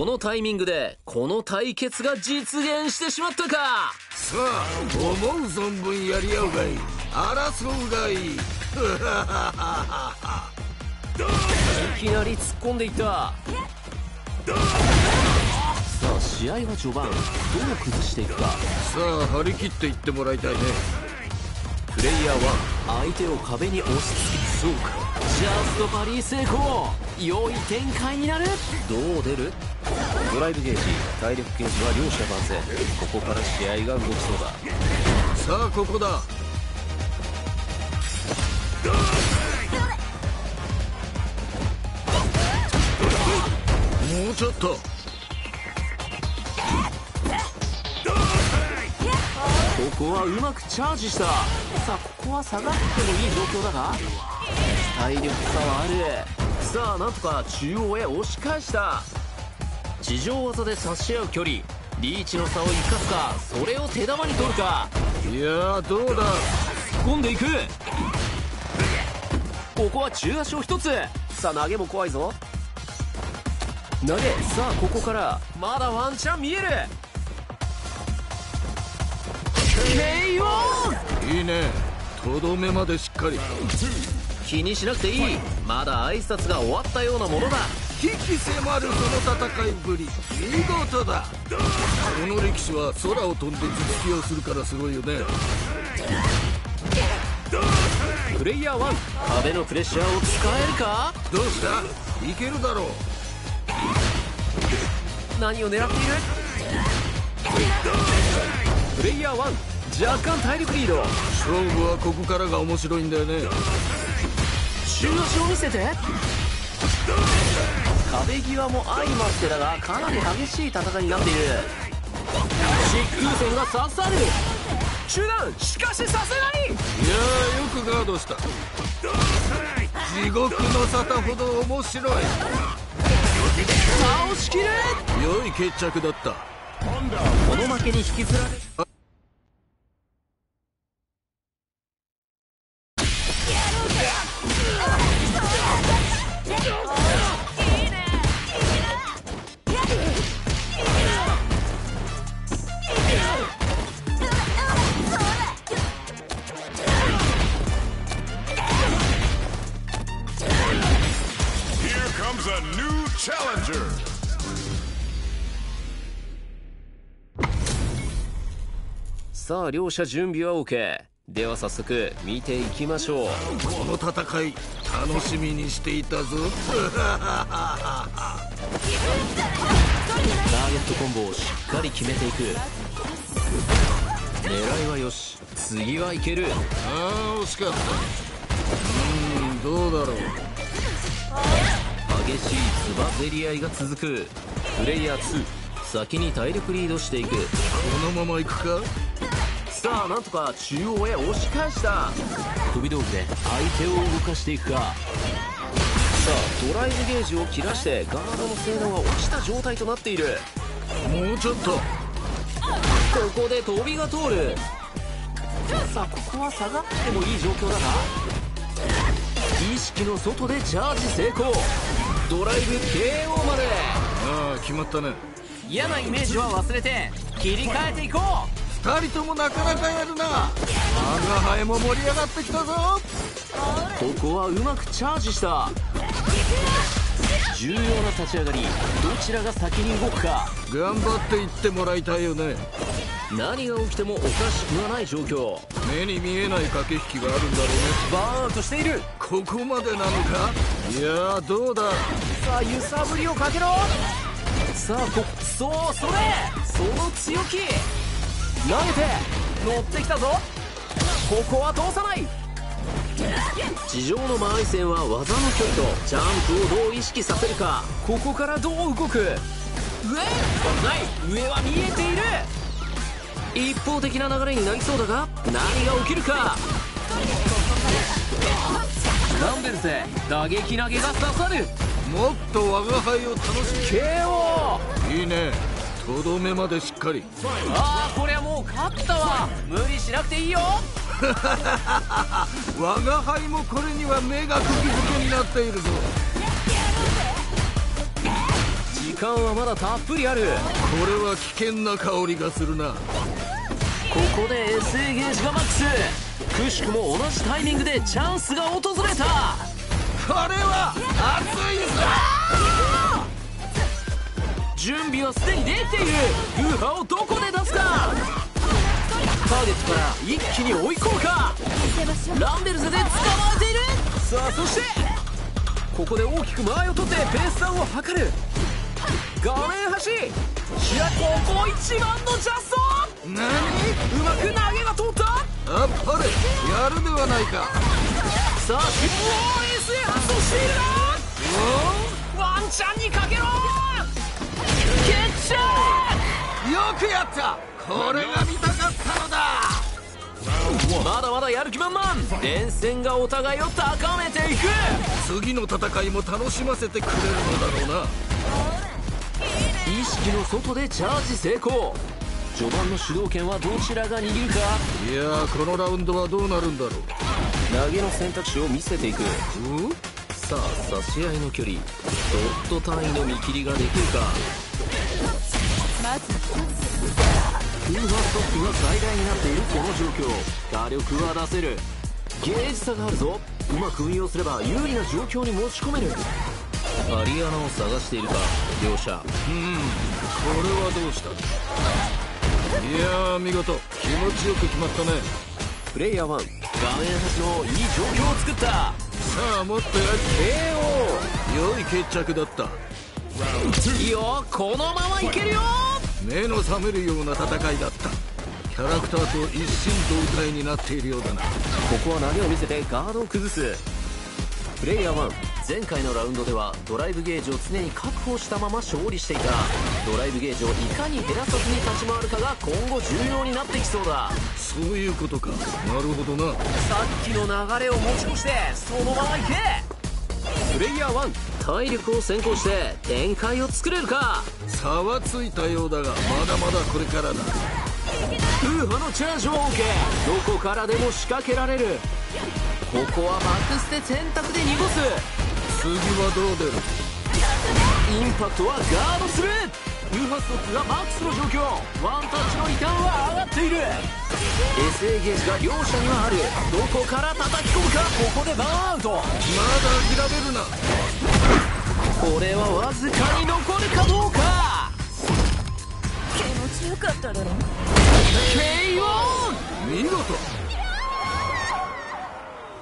このタイミングでこの対決が実現してしまったか。さあ思う存分やり合うがいい。争うがいい。いきなり突っ込んでいった。さあ試合は序盤。どう崩していくか。さあ張り切っていってもらいたいね。プレイヤー1相手を壁に押し付けそうか。ジャストパリー成功良い展開になる？どう出る？ドライブゲージ体力ゲージは両者万全。ここから試合が動きそうだ。さあここだ。もうちょっと。ここはうまくチャージした。さあここは下がってもいい状況だが。体力差はあるさあなんとか中央へ押し返した。地上技で差し合う距離。リーチの差を生かすかそれを手玉に取るか。いやーどうだ。突っ込んでいく。ここは中足を一つ。さあ投げも怖いぞ。投げさあここから。まだワンチャン見える。KO! いいね。とどめまでしっかり気にしなくていい。まだ挨拶が終わったようなものだ。引き迫るその戦いぶり。見事だ。この力士は空を飛んで頭突きをするからすごいよね。プレイヤー1壁のプレッシャーを使えるか？どうした？いけるだろう。何を狙っている？プレイヤー1若干体力リード。勝負はここからが面白いんだよね中足を見せて。壁際も相まってだがかなり激しい戦いになっている。疾空戦が刺さる。中断しかしさすがにいやーよくガードした。地獄の沙汰ほど面白い。倒しきれ。良い決着だった。この負けに引きずられさあ両者準備は OK では早速見ていきましょう。この戦い楽しみにしていたぞ。ターゲットコンボをしっかり決めていく。狙いはよし。次はいける。ああ惜しかった。うーんどうだろう。激しいつばぜり合いが続く。プレイヤー2先に体力リードしていく。このまま行くか？さあなんとか中央へ押し返した。飛び道具で相手を動かしていくかさあドライブゲージを切らしてガードの性能が落ちた状態となっている。もうちょっと。ここで飛びが通る。さあここは下がってもいい状況だが。意識の外でチャージ成功。ドライブ KO まで。ああ決まったね。嫌なイメージは忘れて切り替えていこう二人ともなかなかやるな。我が輩も盛り上がってきたぞ。ここはうまくチャージした。重要な立ち上がりどちらが先に動くか。頑張っていってもらいたいよね。何が起きてもおかしくはない状況。目に見えない駆け引きがあるんだろうね。バーンアウトしている。ここまでなのか？いやーどうだ？さあ揺さぶりをかけろ。さあこそうそれ。その強気投げて乗ってきたぞ。ここは通さない。地上の間合い線は技の距離とジャンプをどう意識させるか。ここからどう動く。上？ない。上は見えている。一方的な流れになりそうだが何が起きるか。ランベルゼ打撃投げが刺さる。もっと我が輩を楽し KO いいね。とどめまでしっかり。ああこりゃもう勝ったわ。無理しなくていいよ。我が輩もこれには目が釘付けになっているぞ。時間はまだたっぷりある。これは危険な香りがするな。ここで SA ゲージがマックス。くしくも同じタイミングでチャンスが訪れた。これは熱いぞ準備はすでにできている。ウーハをどこで出すか。ターゲットから一気に追い込むか。ランベルゼで捕まえている。さあそしてここで大きく間合いを取ってペースダウンを図る。画面端。いやここ一番のジャスト何？うまく投げが通った？あっぱれやるではないか。さあおー SA 発動しているな。ワンチャンにかけろ決着よくやったこれが見たかったのだ。まだまだやる気満々。連戦がお互いを高めていく。次の戦いも楽しませてくれるのだろうな。意識の外でチャージ成功。序盤の主導権はどちらが握るか。いやーこのラウンドはどうなるんだろう。投げの選択肢を見せていく。うん？さあ差し合いの距離。ドット単位の見切りができるかまず空破ストップが最大になっているこの状況火力は出せるゲージ差があるぞうまく運用すれば有利な状況に持ち込めるアリアナを探しているか両者うんこれはどうしたいやー見事気持ちよく決まったねプレイヤー1画面端のいい状況を作ったさあもっとや KO 良い決着だったいいよこのままいけるよ目の覚めるような戦いだった。キャラクターと一心同体になっているようだな。ここは投げを見せてガードを崩す？プレイヤー1前回のラウンドではドライブゲージを常に確保したまま勝利していた。ドライブゲージをいかに減らさずに立ち回るかが今後重要になってきそうだ。そういうことか。なるほどな。さっきの流れを持ち越してそのままいけプレイヤー1体力を先行して展開を作れるか？差はついたようだがまだまだこれからだ。ウーハのチャージを受けどこからでも仕掛けられる。ここはバックステ選択で濁す。次はどう出る？インパクトはガードするウーハストップがマックスの状況。ワンタッチのリターンは上がっている。SA ゲージが両者にはある。どこから叩き込むか。ここでバーンアウトまだ諦めるな。これはわずかに残るかどうか。気持ちよかっただろ？KO 見事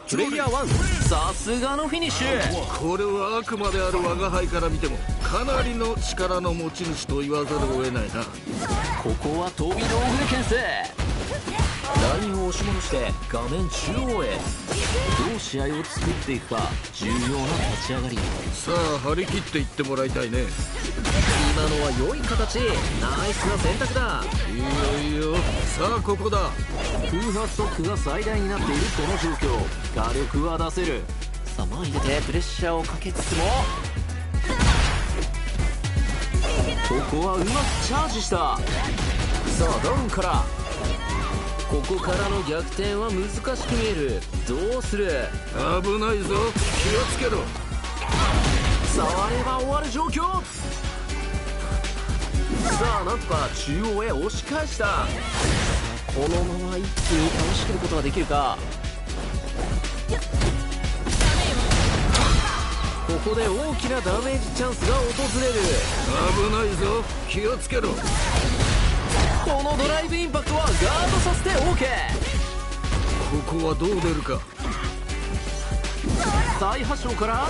プレイヤー1さすがのフィニッシュ。これはあくまである我が輩から見てもかなりの力の持ち主と言わざるを得ないな。ここは飛び道具で牽制ラインを押し戻して画面中央へ。どう試合を作っていくか重要な立ち上がり。さあ張り切っていってもらいたいね。今のは良い形ナイスな選択だ。いいよいいよ。さあここだ。空破ストックが最大になっているこの状況。火力は出せる。さあ前に出てプレッシャーをかけつつも。ここはうまくチャージした。さあダウンからここからの逆転は難しく見える。どうする？危ないぞ。気をつけろ。触れば終わる状況。さあなんとか中央へ押し返した。このまま一気に倒しきることができるか。ここで大きなダメージチャンスが訪れる。危ないぞ。気をつけろこのドライブインパクトはガードさせて OK ここはどう出るか。再発症から。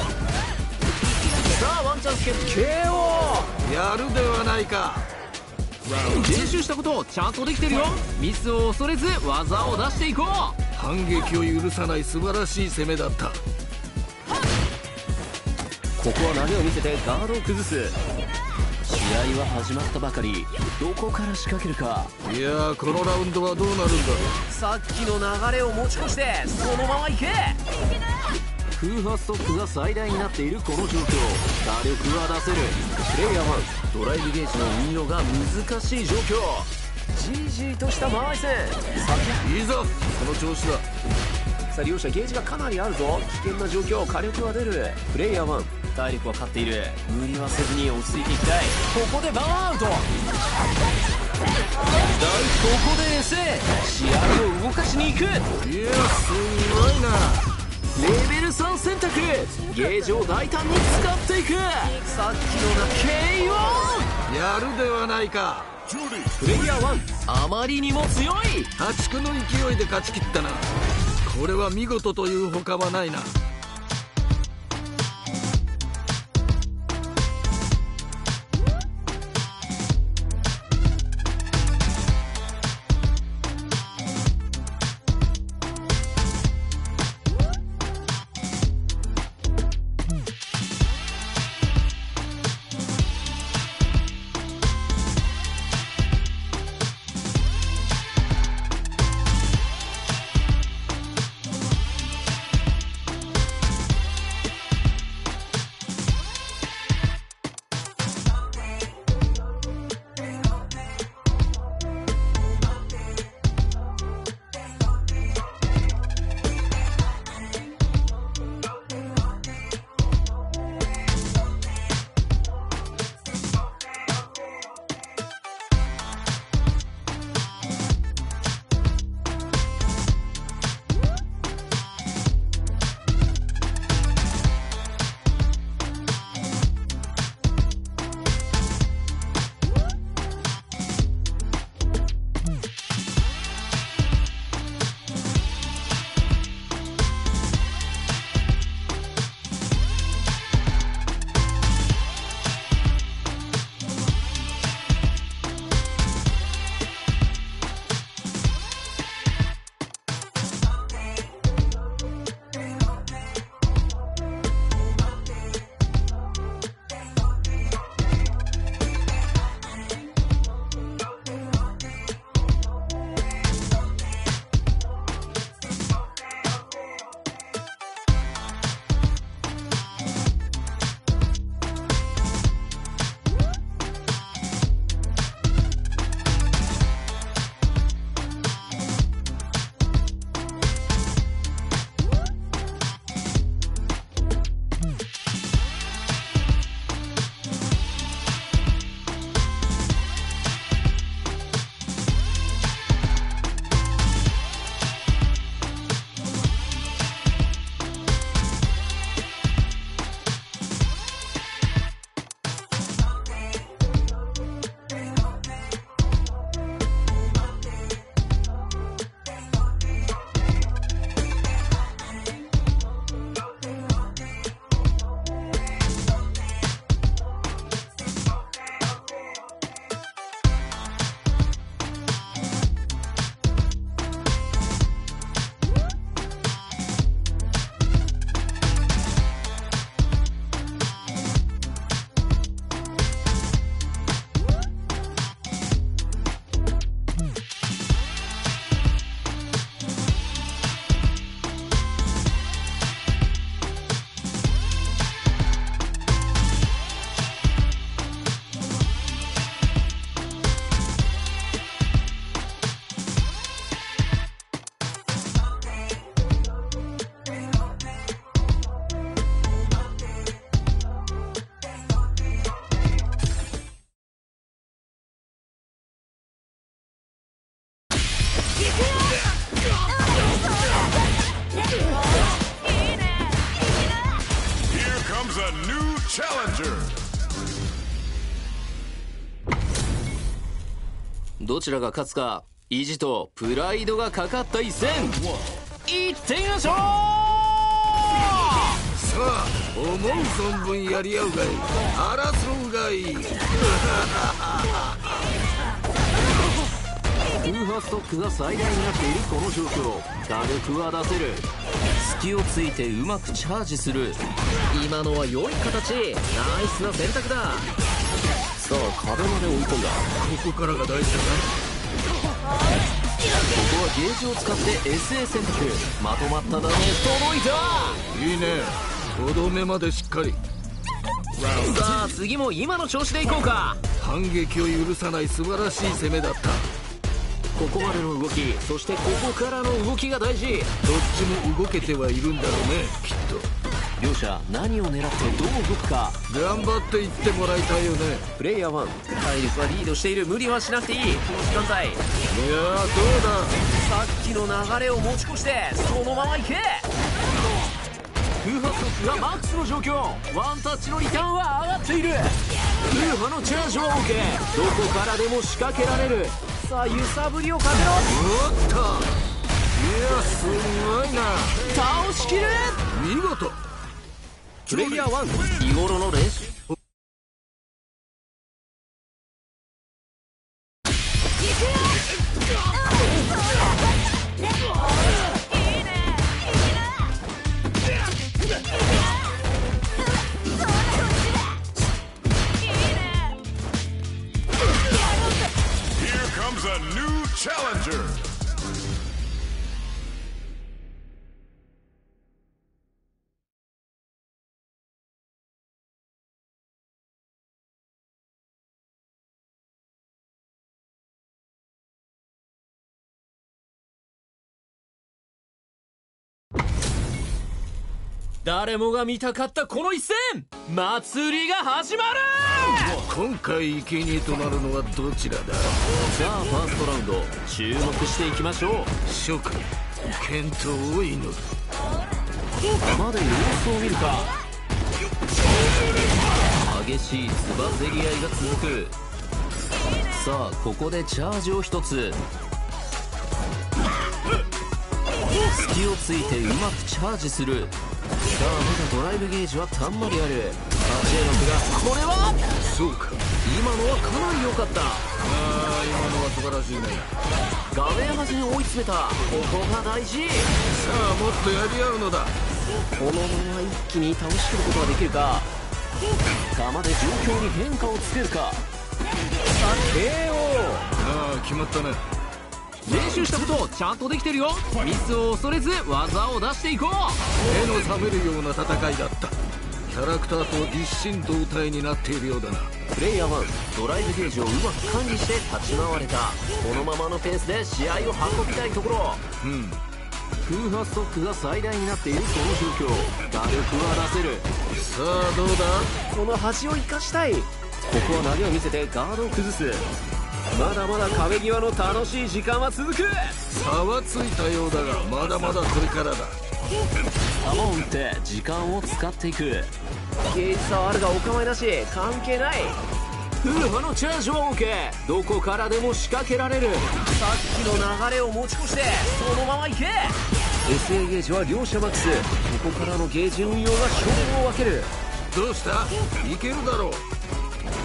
さあワンチャンスゲット KO やるではないか。練習したことちゃんとできてるよ。ミスを恐れず技を出していこう。反撃を許さない素晴らしい攻めだった。ここは投げを見せてガードを崩す。試合は始まったばかり。どこから仕掛けるか。いやーこのラウンドはどうなるんだろさっきの流れを持ち越してそのまま行け。空破ストックが最大になっているこの状況。火力は出せる。プレイヤー1ドライブゲージの運用が難しい状況。じいじいとした間合い戦。いいぞ。その調子だ。さあ両者ゲージがかなりあるぞ。危険な状況火力は出る。プレイヤー1体力は勝っている。無理はせずに落ち着いていきたい。ここでバーンアウトここでエセ。試合を動かしに行く。いやすごいな。レベル3選択。ゲージを大胆に使っていく。さっきのが KO やるではないか。プレイヤー1あまりにも強い。破竹の勢いで勝ち切ったな。これは見事というほかはないなちらが勝つか意地とプライドがかかった一戦。いってみましょう！さあ思う存分やり合うがいい。争うがいい。空破ストックが最大になっているこの状況。打力は出せる。隙をついてうまくチャージする。今のは良い形。ナイスな選択だ。さあ壁まで追い込んだ。ここからが大事だなゲージを使って SA 選択。まとまったダメージ届いた。いいね。とどめまでしっかり。さあ次も今の調子でいこうか。反撃を許さない素晴らしい攻めだった。ここまでの動きそしてここからの動きが大事。どっちも動けてはいるんだろうねきっ両者何を狙ってどう動くか。と頑張っていってもらいたいよね。プレイヤー1体力はリードしている。無理はしなくていい。この時間帯。いやーどうさっきの流れを持ち越してそのまま行け。空波速がマックスの状況。ワンタッチのリターンは上がっている。空波のチャージは OK どこからでも仕掛けられる。さあ揺さぶりをかけろ。だおっと。いやすごいな。倒しきる。見事プレイヤー1日頃の練習。誰もが見たかったこの一戦。祭りが始まる。今回生贄となるのはどちらだ？さあファーストラウンド注目していきましょう。諸君健闘を祈る。まで様子を見るか。激しいつばぜり合いが続く。さあここでチャージを一つ。隙をついてうまくチャージするさあまだドライブゲージはたんまりある。8A6 が。これは？そうか。今のはかなり良かった。ああ今のは素晴らしいね。画面端に追い詰めた。ここが大事。さあもっとやり合うのだ。このまま一気に倒しきることができるか。弾で状況に変化をつけるか。さあ KO ああ決まったね練習したことちゃんとできてるよ。ミスを恐れず技を出していこう。目の覚めるような戦いだった。キャラクターと一心同体になっているようだな。プレイヤー1ドライブゲージをうまく管理して立ち回れた。このままのペースで試合を運びたいところ。うん。空波ストックが最大になっているこの状況。打力は出せる。さあどうだ？この端を生かしたい。ここは投げを見せてガードを崩すまだまだ壁際の楽しい時間は続く。差はついたようだがまだまだこれからだ。球を打って時間を使っていく。ゲージ差はあるがお構いなし関係ない。風波のチャージは OK どこからでも仕掛けられる。さっきの流れを持ち越してそのまま行け。SA ゲージは両者マックス。ここからのゲージ運用が勝負を分ける。どうした？いけるだろう。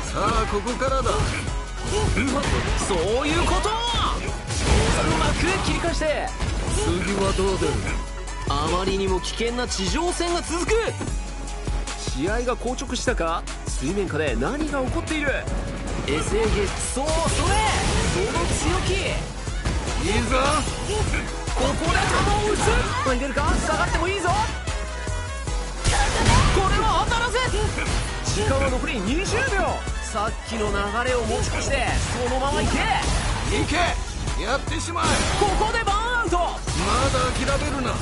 さあここからだそういうこと。うまく切り返して次はどう出るあまりにも危険な地上戦が続く試合が硬直したか水面下で何が起こっている SA ゲージそうそれその強気いいぞここで球を打つ入れるか下がってもいいぞこれは当たらず時間は残り20秒さっきの流れを持ち越してそのまま行け。行け。やってしまえ。ここでバーンアウトまだ諦めるな。こ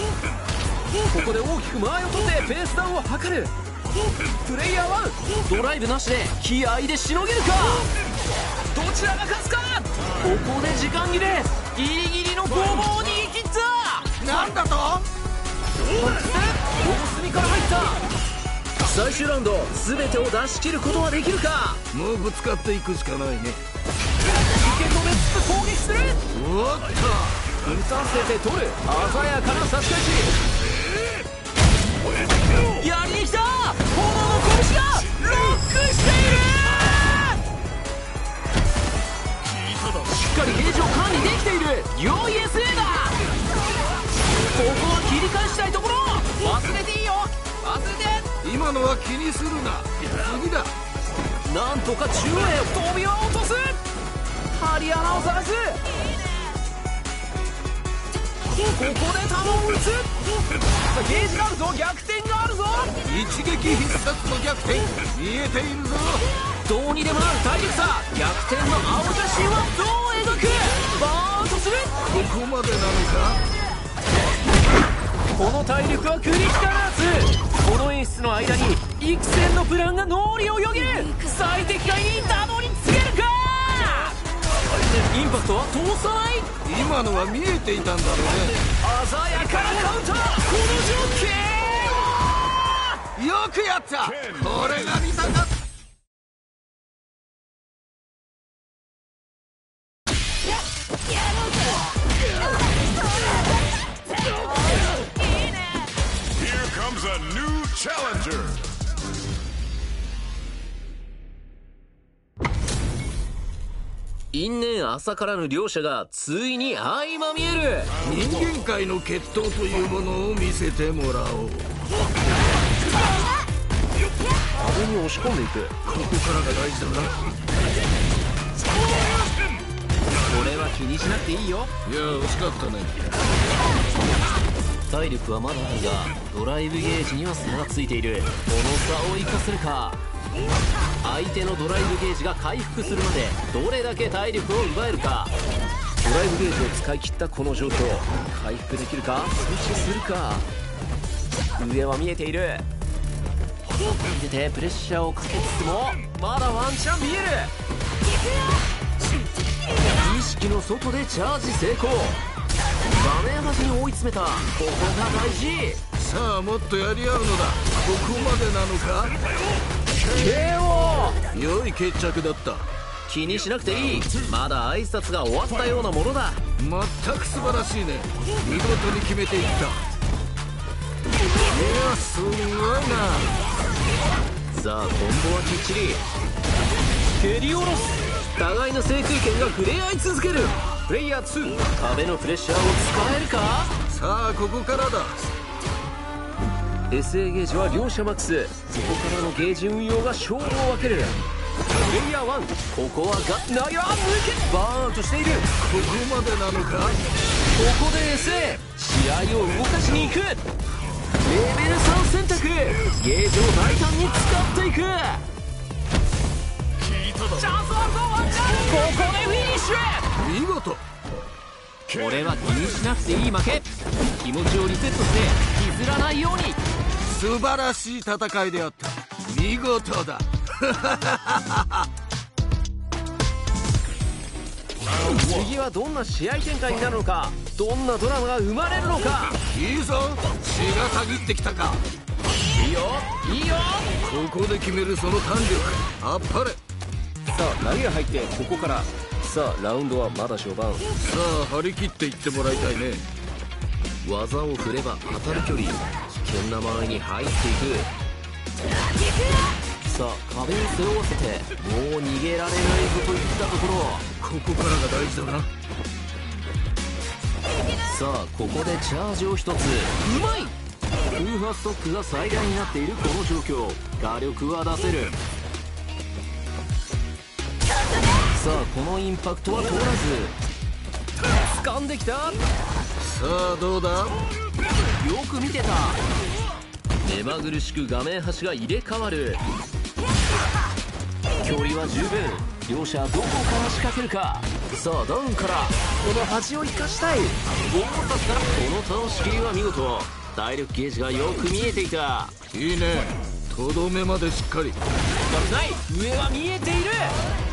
こで大きく間合いを取ってペースダウンを図る。プレイヤー1ドライブなしで気合でしのげるか。どちらが勝つか。ここで時間切れ。ギリギリの攻防を逃げ切ったなんだと？大隅から入った最終ラウンド全てを出し切ることはできるか？もうぶつかっていくしかないね。受け止めつつ攻撃する。おっと。打たせて取る。鮮やかな差し返しやりに来た！炎の拳がロックしている！しっかりゲージを管理できている。良い SA だ！ここは切り返したいところ。忘れていいよ。忘れて今のは気にするな。次だ。なんとか中央へ飛びは落とす針穴を探す。ここで球を打つ。ゲージがあるぞ逆転があるぞ。一撃必殺の逆転。見えているぞ。どうにでもなる体力差。逆転の青写真はどう描く。バーンとする。ここまでなのこの体力はクリティカルアーツこの演出の間に幾千のプランが脳裏をよぎる。最適解にたどり着けるか！インパクトは通さないか今のは見えていたんだろうね。鮮やかなカウンター！この情景よくやった。これが見たかった「因縁朝からの両者がついに相まみえる。人間界の決闘というものを見せてもらおう。壁に押し込んでいく。ここからが大事だな。これは気にしなくていいよ。いや惜しかったね。体力はまだあるがドライブゲージには差がついている。この差を生かせるか相手のドライブゲージが回復するまでどれだけ体力を奪えるか。ドライブゲージを使い切ったこの状況回復できるか阻止するか。上は見えている。見ててプレッシャーをかけつつもまだワンチャン見える。意識の外でチャージ成功。画面端に追い詰めた。ここが大事。さあもっとやり合うのだ。ここまでなのか？KO 良い決着だった。気にしなくていい。まだ挨拶が終わったようなものだ。全く素晴らしいね。見事に決めていった。いやすごいな。さあコンボはきっちり。蹴り下ろす。互いの制空権が触れ合い続ける。プレイヤー2壁のプレッシャーを使えるか？さあここからだ SA ゲージは両者マックス。ここからのゲージ運用が勝負を分ける。プレイヤー1ここはがなや抜けバーンとしている。ここまでなのか？ここで SA 試合を動かしに行く。レベル3選択。ゲージを大胆に使っていく。チャンスあるぞワンチャンここでフィニッシュ。見事。これは気にしなくていい負け。気持ちをリセットして引きずらないように素晴らしい戦いであった。見事だ。次はどんな試合展開になるのかどんなドラマが生まれるのか。いいぞ。血がたぎってきたか。いいよ。いいよ。ここで決めるその胆力。あっぱれ。さあ投げが入ってここから。さあラウンドはまだ序盤。さあ張り切っていってもらいたいね。技を振れば当たる距離危険な間合いに入っていく。さあ壁を背負わせてもう逃げられないぞといったところ。ここからが大事だな。さあここでチャージを一つ。うまい！空破ストックが最大になっているこの状況。火力は出せる。さあこのインパクトは通らず。掴んできた。よさあどうだ？く見てた。目まぐるしく画面端が入れ替わる。距離は十分。両者どこから仕掛けるか。さあダウンから。この端を生かしたい。思ったからこの倒し切りは見事。体力ゲージがよく見えていた。いいね。とどめまでしっかり。悪くない。上は見えている。中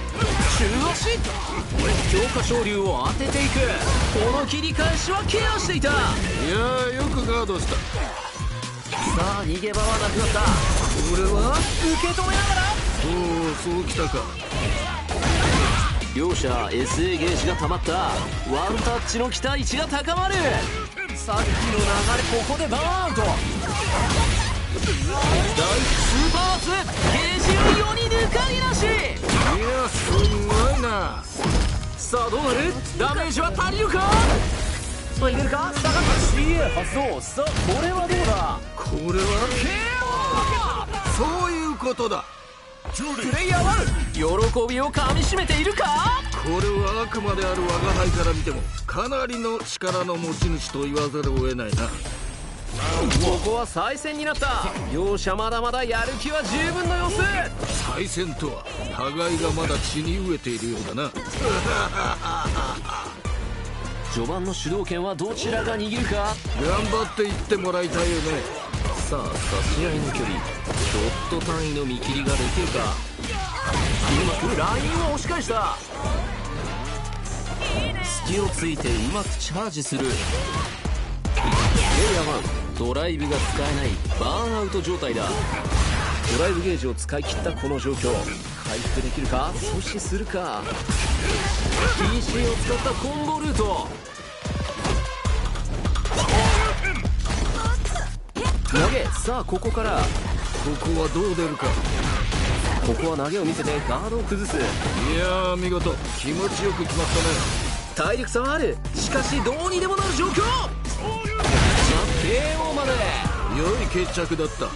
足強化昇竜を当てていく。この切り返しはケアしていた。さいやーよくガードした。あ逃げ場はなくなった。これは受け止めながら。おおそうきたか。両者 SA ゲージが溜まった。ワンタッチの期待値が高まる。さっきの流れここでバーンアウトーパーアーツゲージ運用に抜かりなしいやすごいな。さあどうなる？ダメージは足りるか？さあいけるか？下がった CA 発動さあこれはどうだ？これはそういうことだ。プレイヤー1喜びをかみしめているか？これはあくまである我が輩から見てもかなりの力の持ち主と言わざるを得ないなここは再戦になった。両者まだまだやる気は十分の様子。再戦とは互いがまだ血に飢えているようだな。序盤の主導権はどちらが握るか。頑張っていってもらいたいよね。さあ差し合いの距離。ちょっと単位の見切りができるか。うまくラインを押し返した。隙をついてうまくチャージするエリア1ドライブが使えないバーンアウト状態だ。ドライブゲージを使い切ったこの状況回復できるか？阻止するか？PC を使ったコンボルート。投げさあここから。ここはどう出るか。ここは投げを見せてガードを崩す。いやー見事。気持ちよく決まったね。体力差はある。しかしどうにでもなる状況 KO まで。良い決着だった。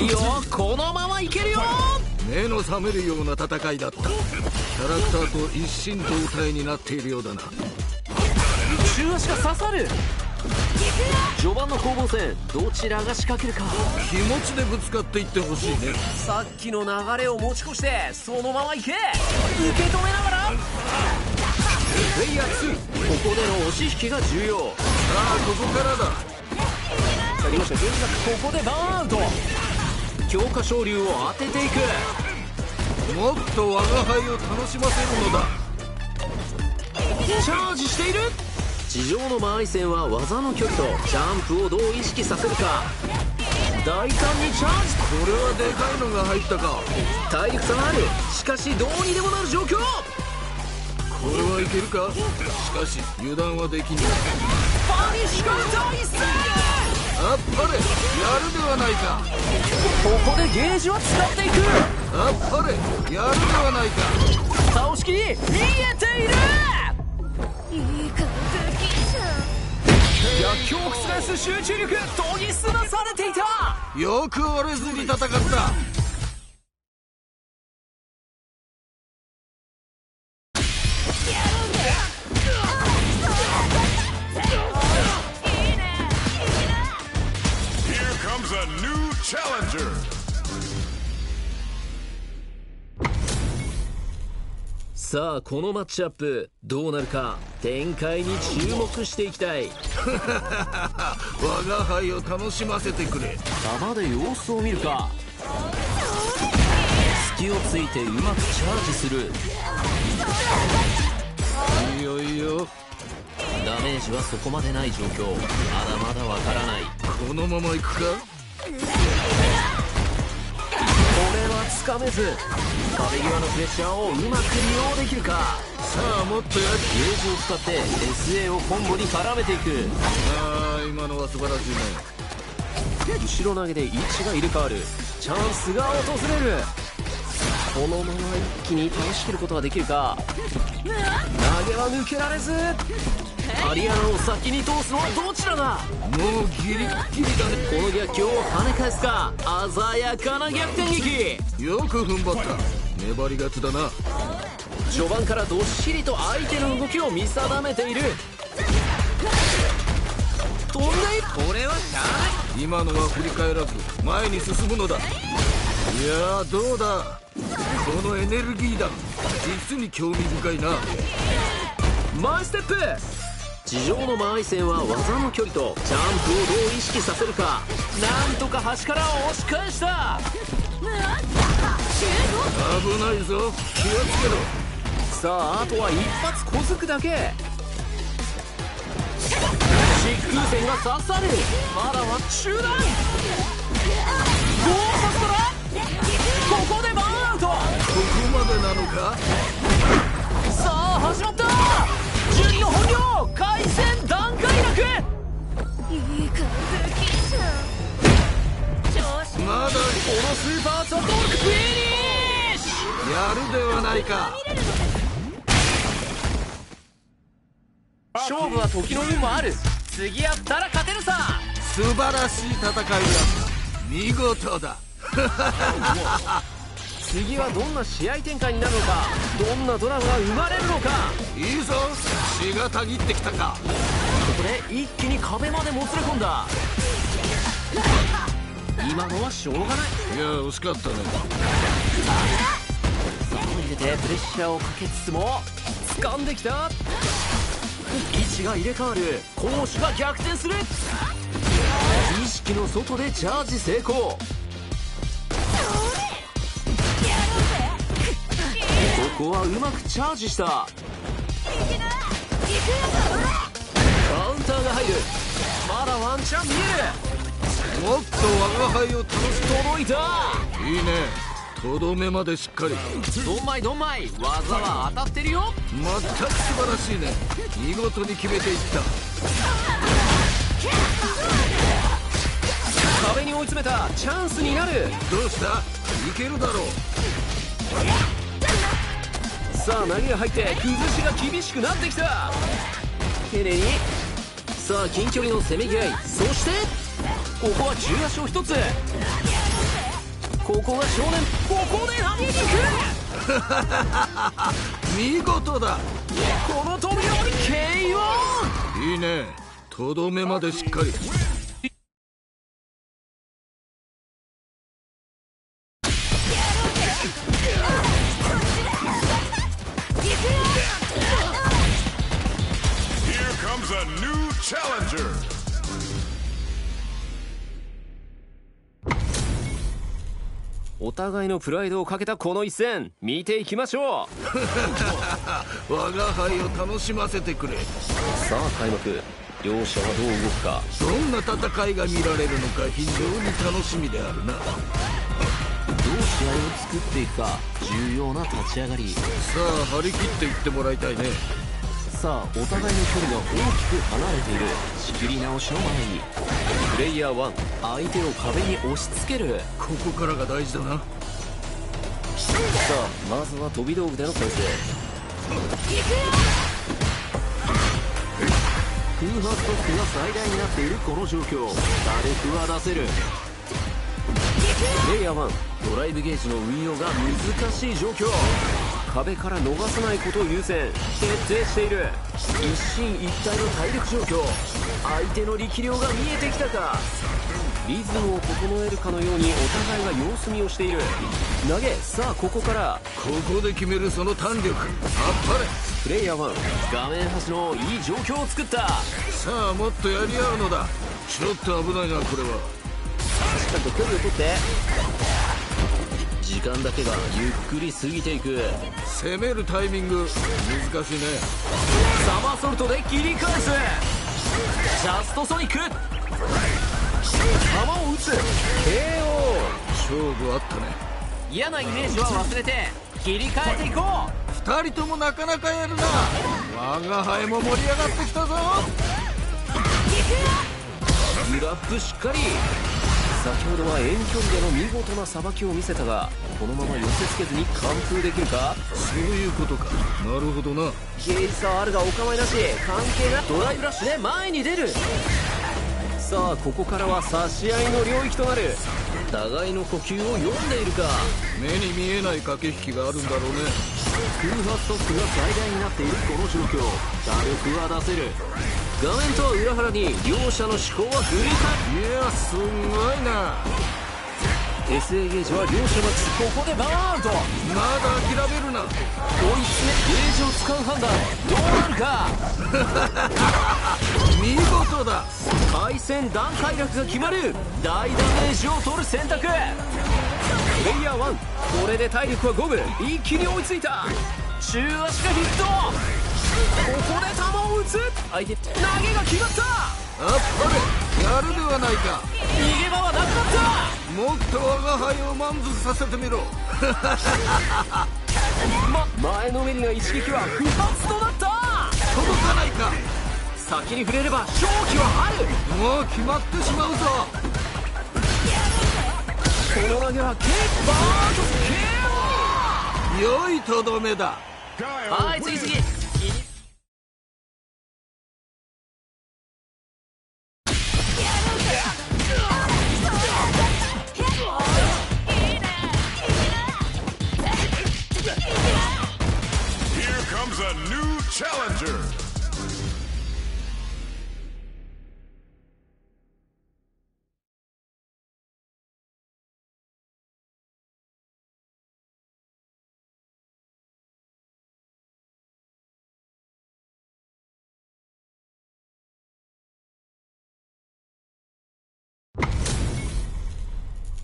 いいよこのままいけるよ。目の覚めるような戦いだった。キャラクターと一心同体になっているようだな。中足が刺さる。序盤の攻防戦どちらが仕掛けるか。気持ちでぶつかっていってほしいね。さっきの流れを持ち越してそのままいけ。受け止めながら。プレイヤー2ここでの押し引きが重要。さあここからださあ両者現在ここでバーンアウト強化昇竜を当てていく。もっと我が輩を楽しませるのだ。チャージしている。地上の間合い線は技の距離とジャンプをどう意識させるか。大胆にチャージ。これはでかいのが入ったか。体力差はある。しかしどうにでもなる状況。これはいけるか？しかし油断はできないパニッシュカウンター一斉あっぱれやるではないか。ここでゲージを使っていく。あっぱれやるではないか。倒しきり見えている。いい顔できんじゃん逆境を覆す。集中力。研ぎ澄まされていた。よく折れずに戦ったさあこのマッチアップどうなるか展開に注目していきたい。我が輩を楽しませてくれ。弾で様子を見るか。隙をついてうまくチャージする。いいよいいよ。ダメージはそこまでない状況。まだまだわからない。このまま行くか？つかめず壁際のプレッシャーをうまく利用できるか。さあもっとやるゲージを使って SA をコンボに絡めていく。ああ今のは素晴らしいね。後ろ投げで位置が入れ替わる。チャンスが訪れるこのまま一気に倒しきることができるか。投げは抜けられず。アリアナを先に通すのはどちらだ。もうギリッギリだね。この逆境を跳ね返すか。鮮やかな逆転劇。よく踏ん張った。粘り勝ちだな。序盤からどっしりと相手の動きを見定めている。飛んでいる。これはしゃあない。今のは振り返らず前に進むのだいやーどうだ？そのエネルギーだ。実に興味深いな。マイステップ！地上の間合い線は技の距離とジャンプをどう意識させるか。なんとか端から押し返した。危ないぞ。気をつけろ。さああとは一発小づくだけ。疾空戦が刺さる。まだは中断。ゴーサストラここでバーンアウトここまでなのか？さあ始まった。準の本領回戦段階楽。いい顔できんじ。ゃん調子まだこのスーパーショットフィニッシュ。やるではないか。勝負は時の運もある。次やったら勝てるさ。素晴らしい戦いだった。見事だ次はどんな試合展開になるのかどんなドラマが生まれるのか。いいぞ血がたぎってきたか。ここで一気に壁までもつれ込んだ。今のはしょうがない。いや惜しかったね。外に出てプレッシャーをかけつつも掴んできた。位置が入れ替わる。攻守が逆転する。意識の外でチャージ成功ここはうまくチャージした。カウンターが入る。まだワンチャン見える。もっと我が輩を楽し届いたい。いね。とどめまでしっかり。どんまいどんまい。技は当たってるよ。全く素晴らしいね。見事に決めていった追い詰めたチャンスになる。どうした？いけるだろう。さあ投げが入って崩しが厳しくなってきた。丁寧にさあ近距離のせめぎ合い。そして？ここは中足を一つ。ここが正念。ここで投げに行く見事だ。この飛び降り KO いいね。とどめまでしっかりお互いのプライドをかけたこの一戦。見ていきましょう。我が輩を楽しませてくれ。さあ開幕。両者はどう動くか。どんな戦いが見られるのか非常に楽しみであるな。どう試合を作っていくか。重要な立ち上がり。さあ張り切っていってもらいたいねさあお互いの距離が大きく離れている。仕切り直しの前に。プレイヤー1相手を壁に押し付ける。ここからが大事だな。さあまずは飛び道具での先制空白トップが最大になっているこの状況。打力は出せる。プレイヤー1ドライブゲージの運用が難しい状況壁から逃さないことを優先。徹底している。一進一退の体力状況。相手の力量が見えてきたか。リズムを整えるかのようにお互いが様子見をしている。投げさあここから。ここで決めるその弾力。あっプレイヤー1画面端のいい状況を作った。ぱれさあもっとやり合うのだ。ちょっと危ないなこれは。しっかりと距離を取って時間だけがゆっくり過ぎていく。攻めるタイミング難しいね。サマーソルトで切り返す。ジャストソニック。球を打つ。KO 勝負あったね。嫌なイメージは忘れて切り替えていこ二人ともなかなかやるな。我が輩も盛り上がってきたぞ。うグラップ。しっかり先ほどは遠距離での見事なさばきを見せたがこのまま寄せつけずに完封できるか？そういうことか。なるほどな。ゲージ差はあるがお構いなし。関係なくドライブラッシュで前に出るさあここからは差し合いの領域となる。互いの呼吸を読んでいるか。目に見えない駆け引きがあるんだろうね。空発トップが最大になっているこの状況。打力は出せる。画面とは裏腹に両者の思考は振り返いやすんごいな SA ゲージは両者マッチここでバーンアウトまだ諦めるな。追い詰めゲージを使う判断。どうなるか。見事だ。対戦段階力が決まる。大ダメージを取る選択。プレイヤー1これで体力は5分。一気に追いついた。中足がヒット。ここで球を打つ。相手投げが決まったあっぱれやるではないか。逃げ場はなくなった。もっと我が輩を満足させてみろ。ま前のめりな一撃は不発となった。届かないか。先に触れれば勝機はある。もう決まってしまうぞ。この投げはケーバーンと KO 良いとどめだ。はい次.次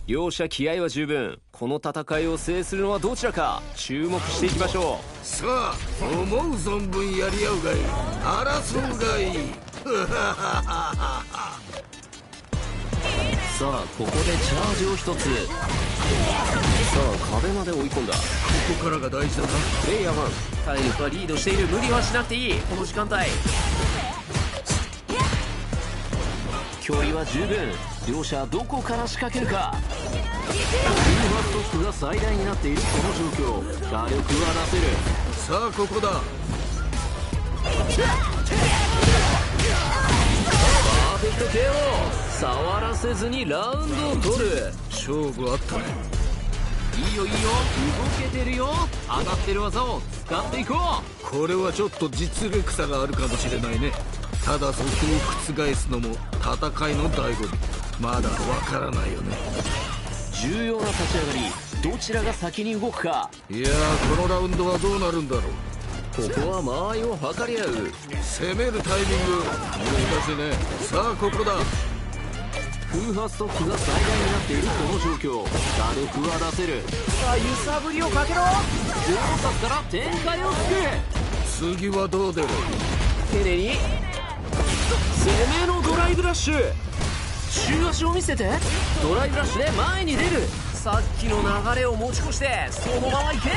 両者気合は十分。この戦いを制するのはどちらか。注目していきましょさあ思う存分やり合うがいい。争うがい さあここでチャージを一つ。さあ壁まで追い込んだ。ここからが大事だな。プレイヤー1体力はリードしている。無理はしなくていい。この時間帯。距離は十分両者どこから仕掛けるか。フルマストックが最大になっているこの状況。火力は出せる。さあここだ。パーフェクト KO 触らせずにラウンドを取る。勝負あったねいいよいいよ動けてるよ。上がってる技を使っていこう。これはちょっと実力差があるかもしれないね。ただそこを覆すのも戦いの醍醐味。まだわからないよね。重要な立ち上がりどちらが先に動くか。いやーこのラウンドはどうなるんだろう。ここは間合いを測り合う。攻めるタイミング。難しいね。さあここだ風波ストックが最大になっているこの状況。火力は出せる。さあ揺さぶりをかけろ。両殺から展開をつく次はどう出る？丁寧に攻めのドライブラッシュ。中足を見せて。ドライブラッシュで前に出る。さっきの流れを持ち越してそのまま行け。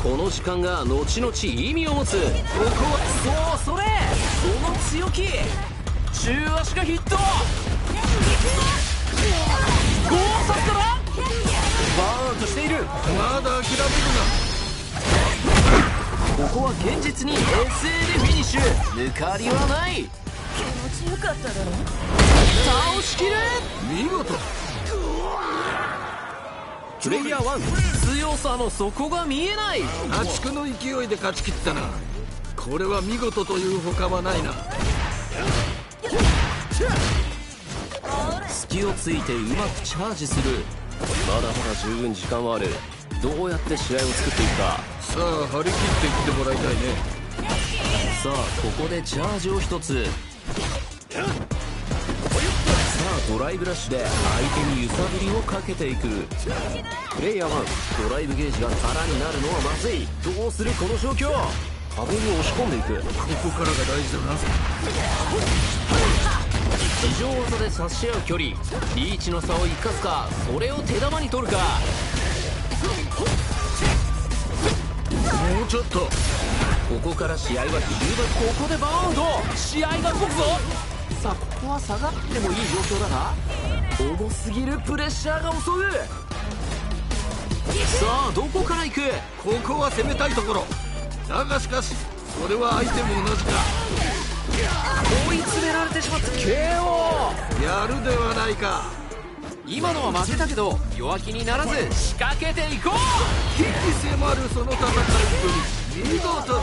この時間が後々意味を持つ。ここはそうそれ。その強気中足がヒットゴーサスからバーンアウトしている。まだ諦めるここは現実に SA でフィニッシュ。抜かりはない。気持ちよかっただろ？倒しきるな見事。プレイヤー1強さの底が見えない。破竹の勢いで勝ち切ったな。これは見事という他はないな隙をついてうまくチャージする。まだまだ十分時間はある。どうやって試合を作っていくか。さあ張り切っていってもらいたいね。さあここでチャージを一つ。さあドライブラッシュで相手に揺さぶりをかけていく。プレイヤー1ドライブゲージが空になるのはまずい。どうするこの状況壁に押し込んでいく。ここからが大事だな地上技で差し合う距離。リーチの差を生かすかそれを手玉に取るか。もうちょっと。ここから試合は終盤ここでバウンド。試合が動くぞ。さあここは下がってもいい状況だが。重すぎるプレッシャーが襲う。さあどこから行く？ここは攻めたいところだがしかしそれは相手も同じか追い詰められてしまった。KO やるではないか。今のは負けたけど弱気にならず仕掛けていこう。危機迫るその戦いぶり。見事だ。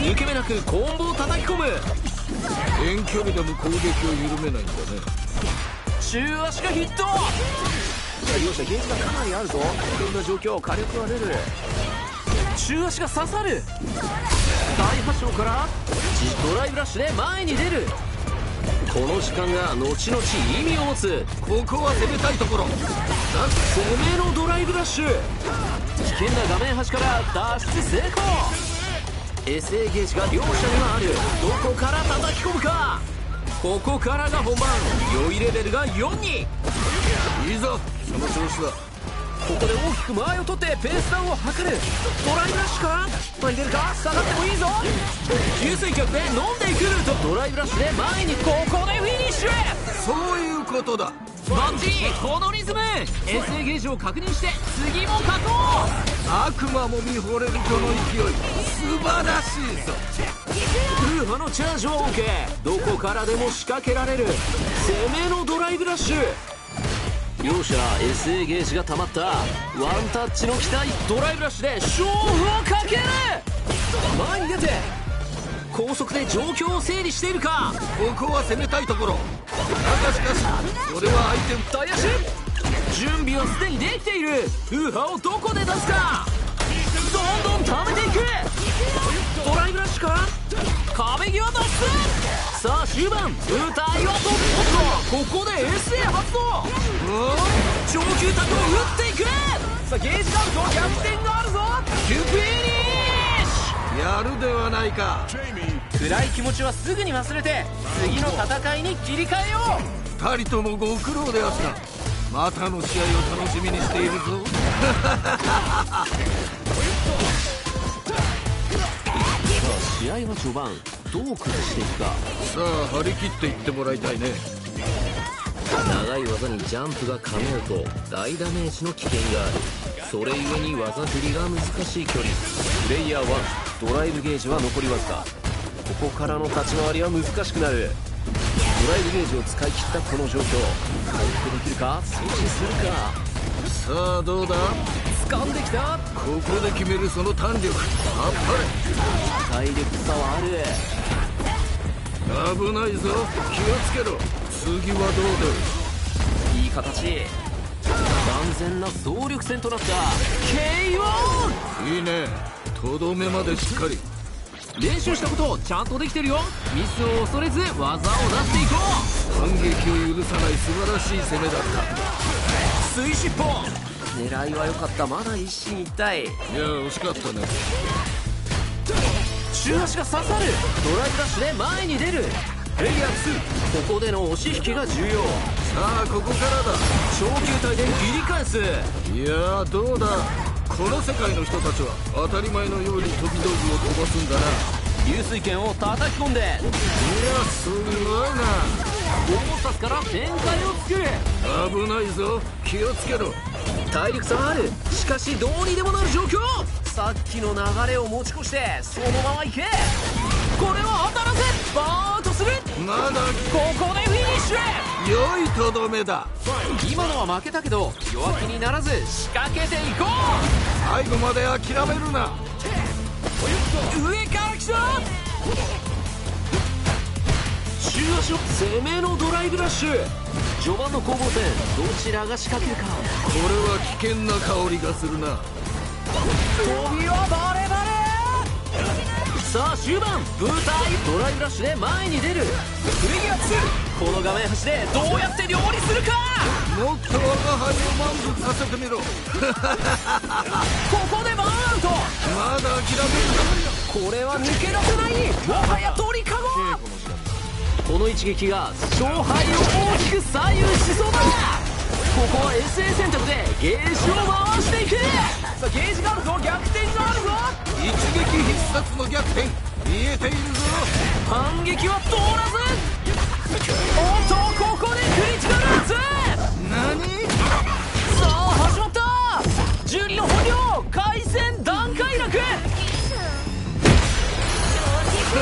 抜け目なくコンボを叩き込む。遠距離でも攻撃を緩めないんだね。中足がヒット。両者ゲージがかなりあるぞ。危険な状況火力は出る中足が刺さる。大破傷からドライブラッシュで前に出る。この時間が後々意味を持つ。ここは攻めたいところ。だ攻めのドライブラッシュ。危険な画面端から脱出成功。SA ゲージが両者にはある。どこから叩き込むか。ここからが本番。良いレベルが4に。いいぞ。その調子だ。ここで大きく間合いを取ってペースダウンを図る。ドライブラッシュか？ら前に出るか？下がってもいいぞ。給水局で飲んでいくルートドライブラッシュで前にここでフィニッシュそういうことだ。バッチリこのリズム。SA ゲージを確認して次も勝とう悪魔も見惚れるこの勢い。素晴らしいぞ。ウーハのチャージを OK どこからでも仕掛けられる。攻めのドライブラッシュ両者 SA ゲージが溜まった。ワンタッチの期待。ドライブラッシュで勝負をかける。前に出て高速で状況を整理しているか。ここは攻めたいところ。だがしかしそれは相手大足。準備はすでにできている。ウーハをどこで出すか。どんどん溜めていくドライブラッシュから壁際脱出さあ終盤舞台はとおっとここで SA 発動。上級タグを打っていく。さあゲージカウント逆転があるぞ。キュープイニッシやるではないか。暗い気持ちはすぐに忘れて次の戦いに切り替えよう。二人ともご苦労であった。またの試合を楽しみにしているぞ試合は序盤どう崩していくか。さあ張り切っていってもらいたいね。長い技にジャンプが可能と大ダメージの危険がある。それゆえに技振りが難しい距離。プレイヤー1ドライブゲージは残りわずか。ここからの立ち回りは難しくなる。ドライブゲージを使い切ったこの状況。回復できるか？阻止するか？さあどうだ？掴んできた。ここで決めるその弾力。あっ体力差はある。ぱれ危ないぞ。気をつけろ。次はどういい形。万全な総力戦となった。KO だいいね。とどめまでしっかり。練習したことちゃんとできてるよ。ミスを恐れず技を出していこ反撃を許さない素晴らしい攻めだった。う水尻尾狙いは良かった。まだ一進一退。いや惜しかったね。中足が刺さる。ドライブダッシュで前に出る。プレイヤー2ここでの押し引きが重要。さあここからだ。超球体で切り返す。いやどうだ。この世界の人たちは当たり前のように飛び道具を飛ばすんだな。流水剣を叩き込んで。いやすごいゴーサスから展開を作る。な危ないぞ。気をつけろ体力差はある。しかしどうにでもなる状況。さっきの流れを持ち越してそのまま行け。これは当たらせバーンとする。まだここでフィニッシュ良いとどめだ。今のは負けたけど弱気にならず仕掛けていこ最後まで諦めるな。う上から来た中足を攻めのドライブラッシュ序盤の攻防戦どちらが仕掛けるかこれは危険な香りがするな。飛びはバレバレさあ終盤舞台ドライブラッシュで前に出る。プレイヤー2この画面端でどうやって料理するか。もっと我が輩を満足させてみろ。ここでバーンアウトまだ諦めるこれは抜け出せない。もはや鳥かごこの一撃が勝敗を大きく左右しそうだ。ここは SA 選択でゲージを回していく。さあゲージがあるぞ。逆転があるぞ。一撃必殺の逆転。見えているぞ。反撃は通らず。おっとここでクリティカルアーツ何？さあ始まった。12の本領回戦段階落見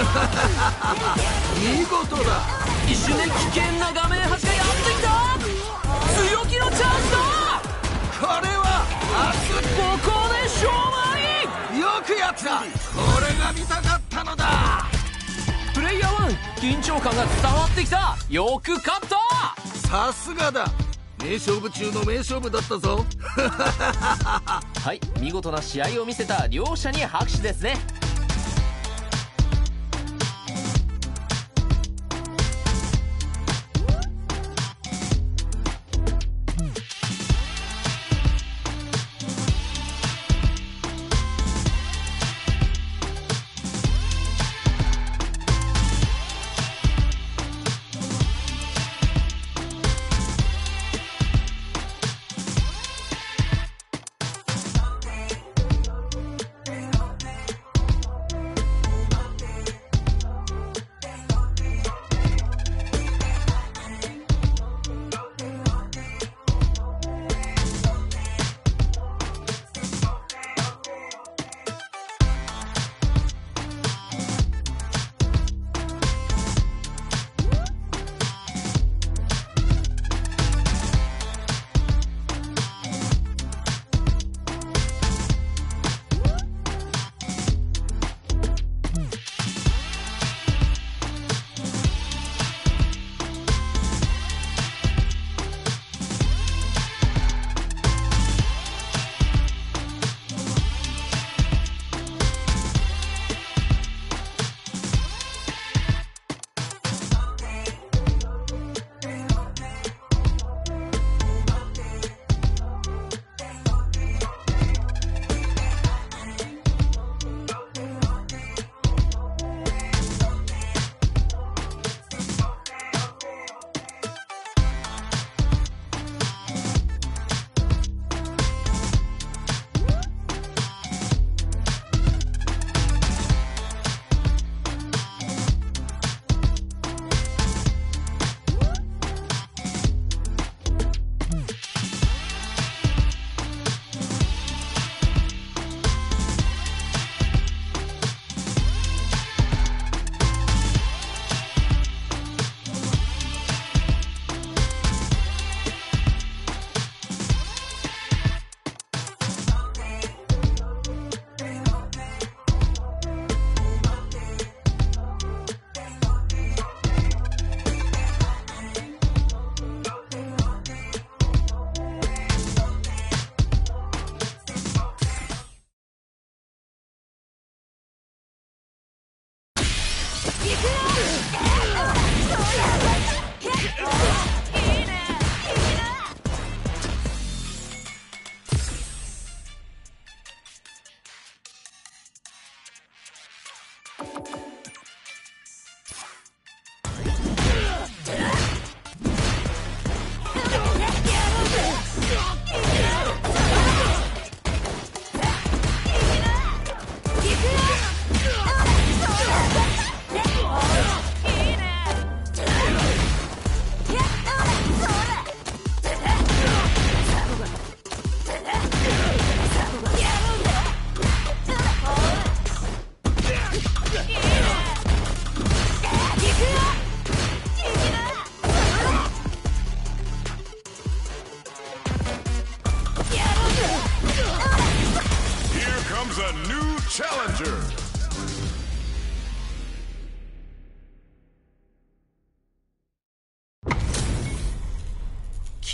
事だ。一瞬で危険な画面端がやってきた。強気のチャンスだ。これはここで勝負よくやった。これが見たかったのだ。プレイヤー1緊張感が伝わってきた。よく勝ったさすがだ。名勝負中の名勝負だったぞ。はい見事な試合を見せた両者に拍手ですね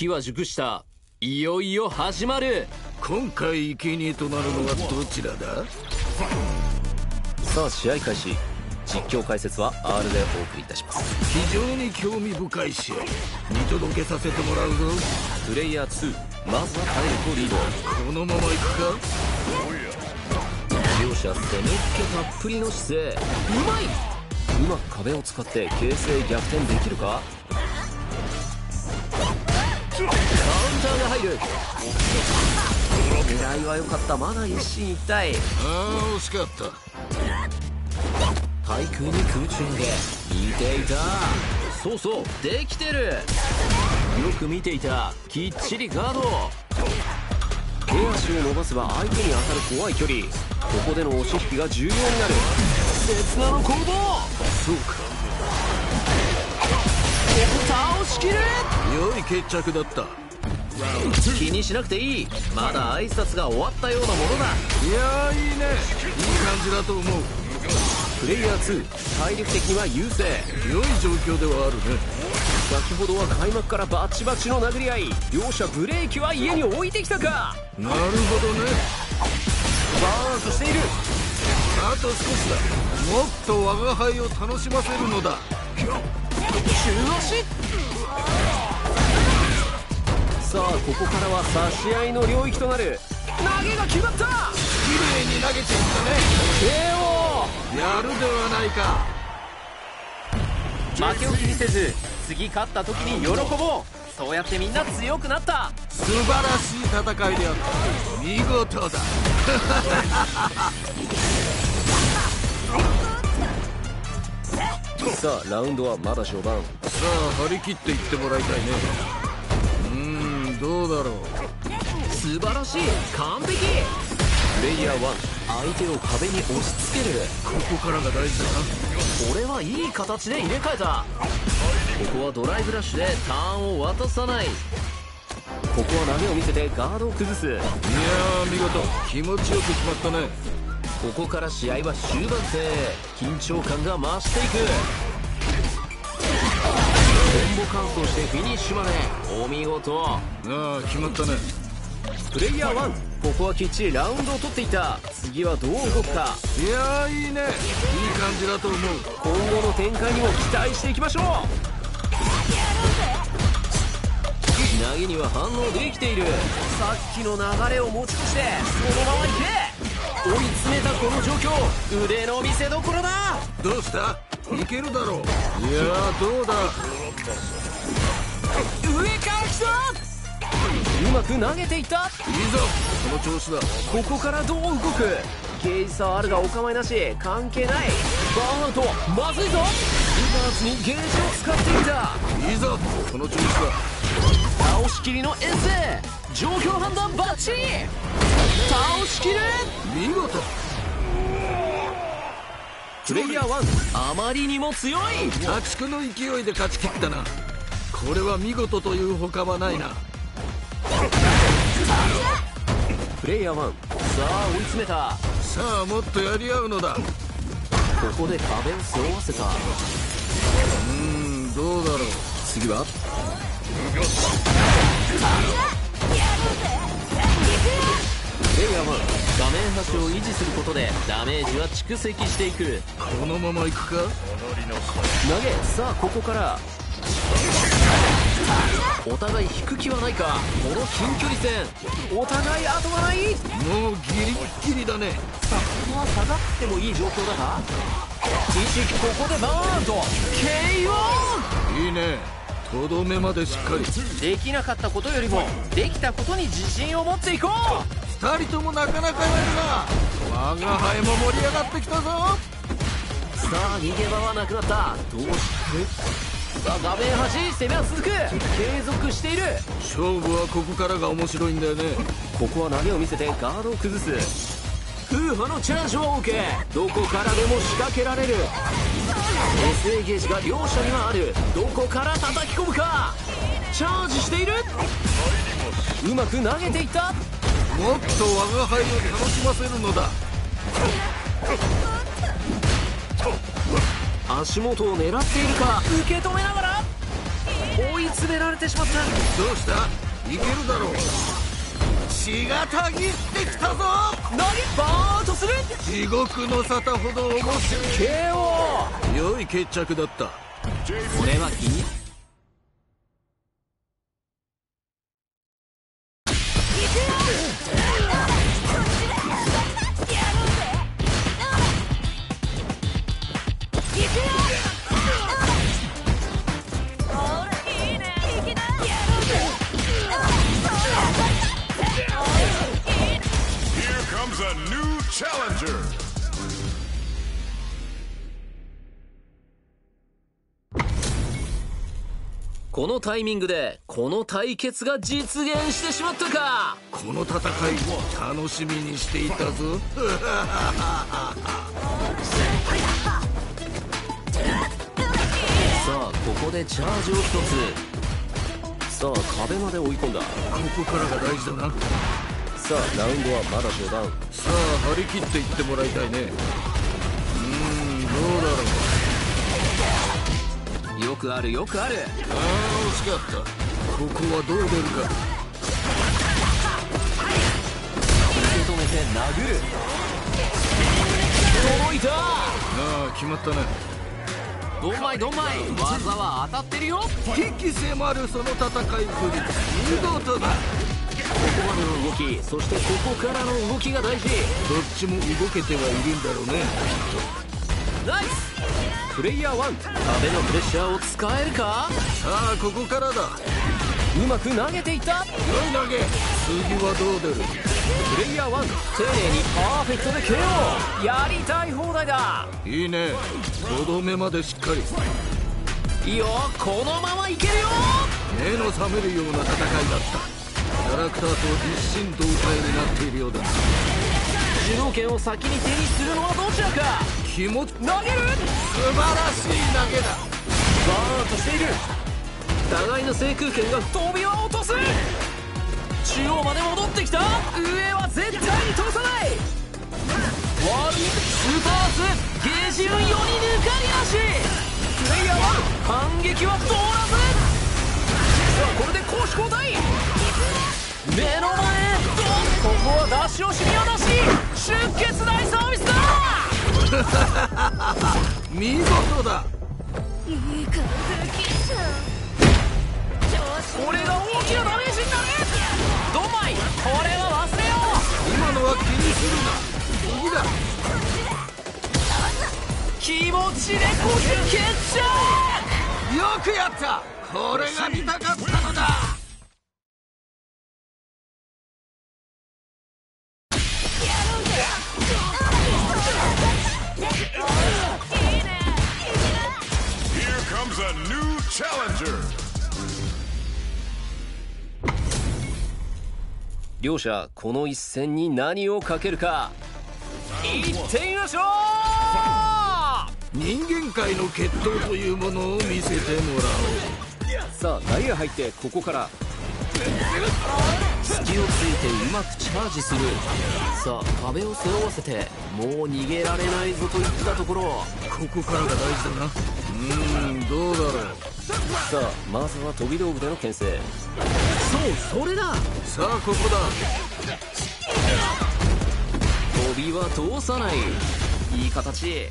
機は熟したいよいよ始まる。今回生贄となるのはどちらだ？さあ試合開始。実況解説は R でお送りいたします。非常に興味深い試合。見届けさせてもらうぞ。プレイヤー2まずは体力をリード。このまま行くか？両者攻めっ気たっぷりの姿勢。うまい。うまく壁を使って形勢逆転できるか？ターが入る。狙いは良かった。まだ一進一退。ああ惜しかった。対空に空中投げ見ていた。そうそうできてる。よく見ていた。きっちりガード。手足を伸ばせば相手に当たる怖い距離。ここでの押し引きが重要になる。刹那の攻防そうか倒しきる良い決着だった。気にしなくていい。まだ挨拶が終わったようなものだ。いやーいいね。いい感じだと思う。プレイヤー2体力的には優勢。良い状況ではあるね。先ほどは開幕からバチバチの殴り合い。両者ブレーキは家に置いてきたか。なるほどね。バーンとしている。あと少しだ。もっと我が輩を楽しませるのださあここからは差し合いの領域となる。投げが決まった。綺麗に投げていったね。KO やるではないか。負けを気にせず次勝った時に喜ぼう。そうやってみんな強くなった。素晴らしい戦いであった。見事だ さあラウンドはまだ序盤。さあ張り切っていってもらいたいね。うーんどうだろう。素晴らしい。完璧。プレイヤー1相手を壁に押し付ける。ここからが大事だな。俺はいい形で入れ替えた。ここはドライブラッシュでターンを渡さない。ここは投げを見せてガードを崩す。いやー見事。気持ちよく決まったねここから試合は終盤戦。緊張感が増していく。コンボ完走してフィニッシュまで。お見事。ああ決まったね。プレイヤー1ここはきっちりラウンドを取っていた。次はどう動くか。いやーいいね。いい感じだと思う。今後の展開にも期待していきましょう。投げには反応できている。さっきの流れを持ち越してそのまま行け追い詰めたこの状況。腕の見せどころだ。どうした？いけるだろう。いやーどうだ？上から来た。うまく投げていったいいぞ。その調子だ。ここからどう動く。ゲージ差はあるがお構いなし。関係ない。バーンアウトまずいぞ。リバーツにゲージを使っていた。いいぞ。その調子だ。倒しきりの遠征状況判断バッチリ。倒しきる見事。プレイヤー1あまりにも強い。破竹の勢いで勝ち切ったな。これは見事というほかはないな。プレイヤー1さあ追い詰めた。さあもっとやり合うのだ。ここで壁を背負わせた。うーんどうだろう。次は？プレレイヤー1画面端を維持することでダメージは蓄積していく。このまま行くか？投げ。さあここから。お互い引く気はないか。この近距離戦。お互い後がない？もうギリッギリだね。さあここは下がってもいい状況だが。意識ここでバーンと。KO いいねとどめまでしっかり。できなかったことよりもできたことに自信を持っていこう。二人ともなかなかやるな。我が輩も盛り上がってきたぞ。さあ逃げ場はなくなった。どうして？さあ画面端攻めは続く。継続している。勝負はここからが面白いんだよね。ここは投げを見せてガードを崩す風波のチャージを受けどこからでも仕掛けられる。SA ゲージが両者にはある。どこから叩き込むか。チャージしている。うまく投げていった。もっと我が輩を楽しませるのだ。足元を狙っているか。受け止めながら。追い詰められてしまった。どうした？いけるだろう血がたぎってきたぞ。投げバーンとする？地獄の沙汰ほど面白 KO い良い決着だった。これは気に？ほタイミングでこの対決が実現してしまったか。この戦い楽しみにしていたぞ。さあここでチャージを一つ。さあ壁まで追い込んだ。ここからが大事だな。さあラウンドはまだ序盤。さあ張り切っていってもらいたいね。うーんどうだろうよくあるよくある。ああ惜しかった。ここはどう出るか。受け止めて殴る。届いた。ああ決まったね。どんまいどんまい。技は当たってるよ。ここ危機迫るその戦いぶり。見事だ。までの動きそしてここからの動きが大事。どっちも動けてはいるんだろうね。ナイスプレイヤー1壁のプレッシャーを使えるか？さあここからだ。うまく投げていった。良い投げ。次はどう出る？プレイヤー1丁寧にパーフェクトで KO やりたい放題だ。いいね。とどめまでしっかり。いいよこのままいけるよ。目の覚めるような戦いだった。キャラクターと一心同体になっているようだ。主導権を先に手にするのはどちらか気持ち投げる！素晴らしい投げだ。バーンとしている。互いの制空権が飛びは落とす。中央まで戻ってきた。上は絶対に通さない。ワールドスーパースゲージ運用に抜かりなしプレイヤーは反撃は通らず。さあこれで攻守交代。目の前ここは出し惜しみを出し。出血大サービスだ 見事だ。いい感じキスこれが大きなダメージになるドマイこれは忘れよう。今のは気にするな。右だ気持ちで呼吸決着。よくやった。これが見たかったのだ。Here comes a new challenger. 両者この一戦に何をかけるか。いってみましょう！人間界の決闘というものを見せてもらさあ台が入ってここから隙をついてうまくチャージする。さあ壁を背負わせてもう逃げられないぞといったところ。ここからが大事だな。うーんどうだろう。さあまずは飛び道具での牽制。そうそれだ。さあここだ。飛びは通さない。いい形。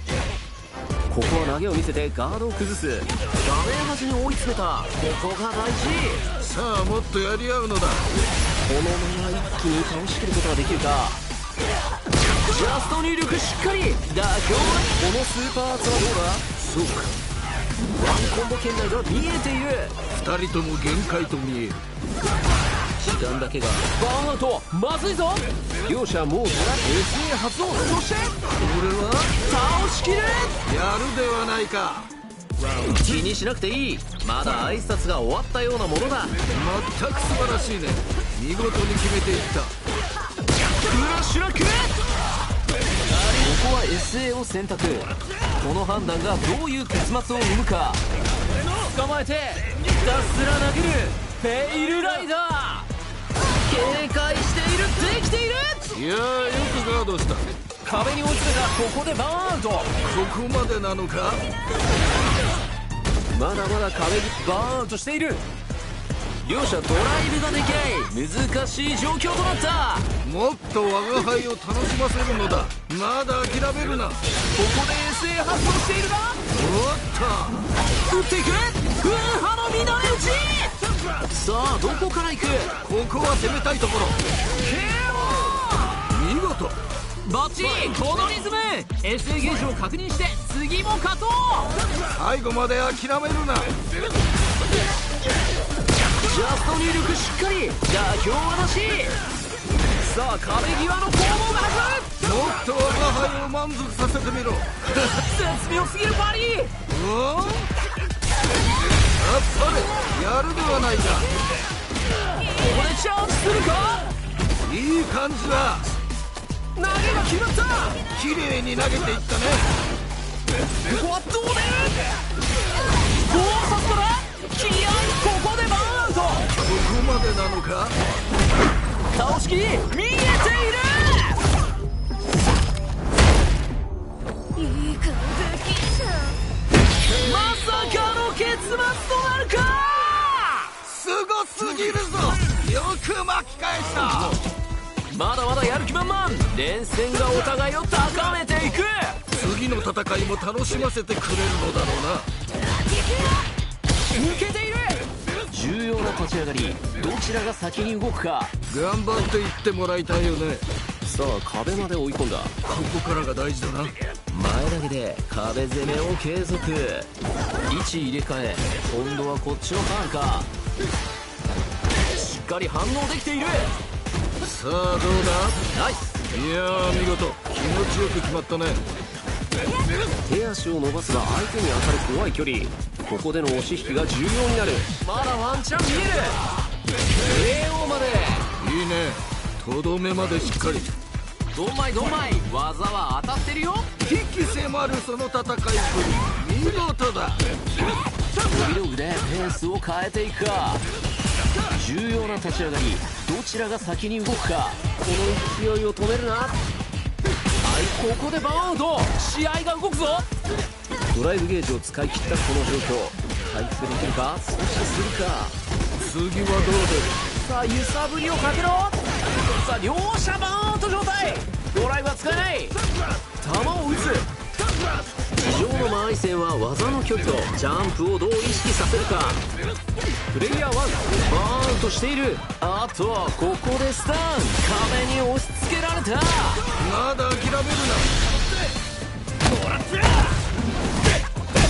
ここは投げを見せてガードを崩す。画面端に追い詰めた。ここが大事。さあもっとやり合うのだこのまま一気に倒しきることができるか。ジャスト入力しっかり。妥協。このスーパーアーツはどうだ？そうか。ワンコンボ圏内が見えている。二人とも限界と見える。時間だけが。バーンアウトまずいぞ。両者もうトラ SA 発動。そして。俺は？倒しきる。やるではないか。気にしなくていい。まだ挨拶が終わったようなものだ。全く素晴らしいね見事に決めていった。クラッシュラックここは SA を選択。この判断がどういう結末を生むか。捕まえてひたすら投げるフェイルライダー。警戒している。できている。いやーよくガードした。壁に追い詰めた。ここでバーンアウトここまでなのか？まだまだ壁にバーンアウトしている両者ドライブができない。難しい状況となった。もっと我が輩を楽しませるのだ。まだ諦めるな。おっここで SA 発動しているが。と打っていく。風波の乱れ打ち。さあどこから行く。ここは攻めたいところ。見事。バッチリ。このリズム。SA ゲージを確認して次も勝とう。最後まで諦めるなジャスト入力しっかり。妥協はなし。さあ壁際の攻防が始まる。もっと我が輩を満足させてみろ。絶妙すぎるバリー。おやっぱりやるではないか。ここでチャージするか？いい感じだ。投げが決まった！綺麗に投げていったね。ここはどう出る高速から？気合いここまでなのか？倒しきり見えている。いい感じきまさかの結末となるか！すごすぎるぞ。よく巻き返した。まだまだやる気満々。連戦がお互いを高めていく。次の戦いも楽しませてくれるのだろ抜けている重要な立ち上がりどちらが先に動くか。頑張っていってもらいたいよね。さあ壁まで追い込んだ。ここからが大事だな。前投げで壁攻めを継続。位置入れ替え今度はこっちのターンか。しっかり反応できている。さあどうだ？ナイス。いやー見事。気持ちよく決まったね手足を伸ばすが相手に当たる怖い距離。ここでの押し引きが重要になる。まだワンチャン見える。AO まで。いいね。とどめまでしっかり。ドンマイドンマイ技は当たってるよ。危機迫るその戦いぶり。見事だ。飛び道具でペースを変えていくか。重要な立ち上がり。どちらが先に動くか。この勢いを止めるな。はいここでバーンアウト試合が動くぞ。ドライブゲージを使い切ったこの状況。回復できるか？阻止するか？次はどうさあ揺さぶりをかけろ。さあ両者バーンアウト状態。ドライブは使えない。球を打つ。地上の間合い線は技の距離とジャンプをどう意識させるか。プレイヤー1バーンアウトしている。あとはここでスタン。壁に押し付けられた。まだ諦める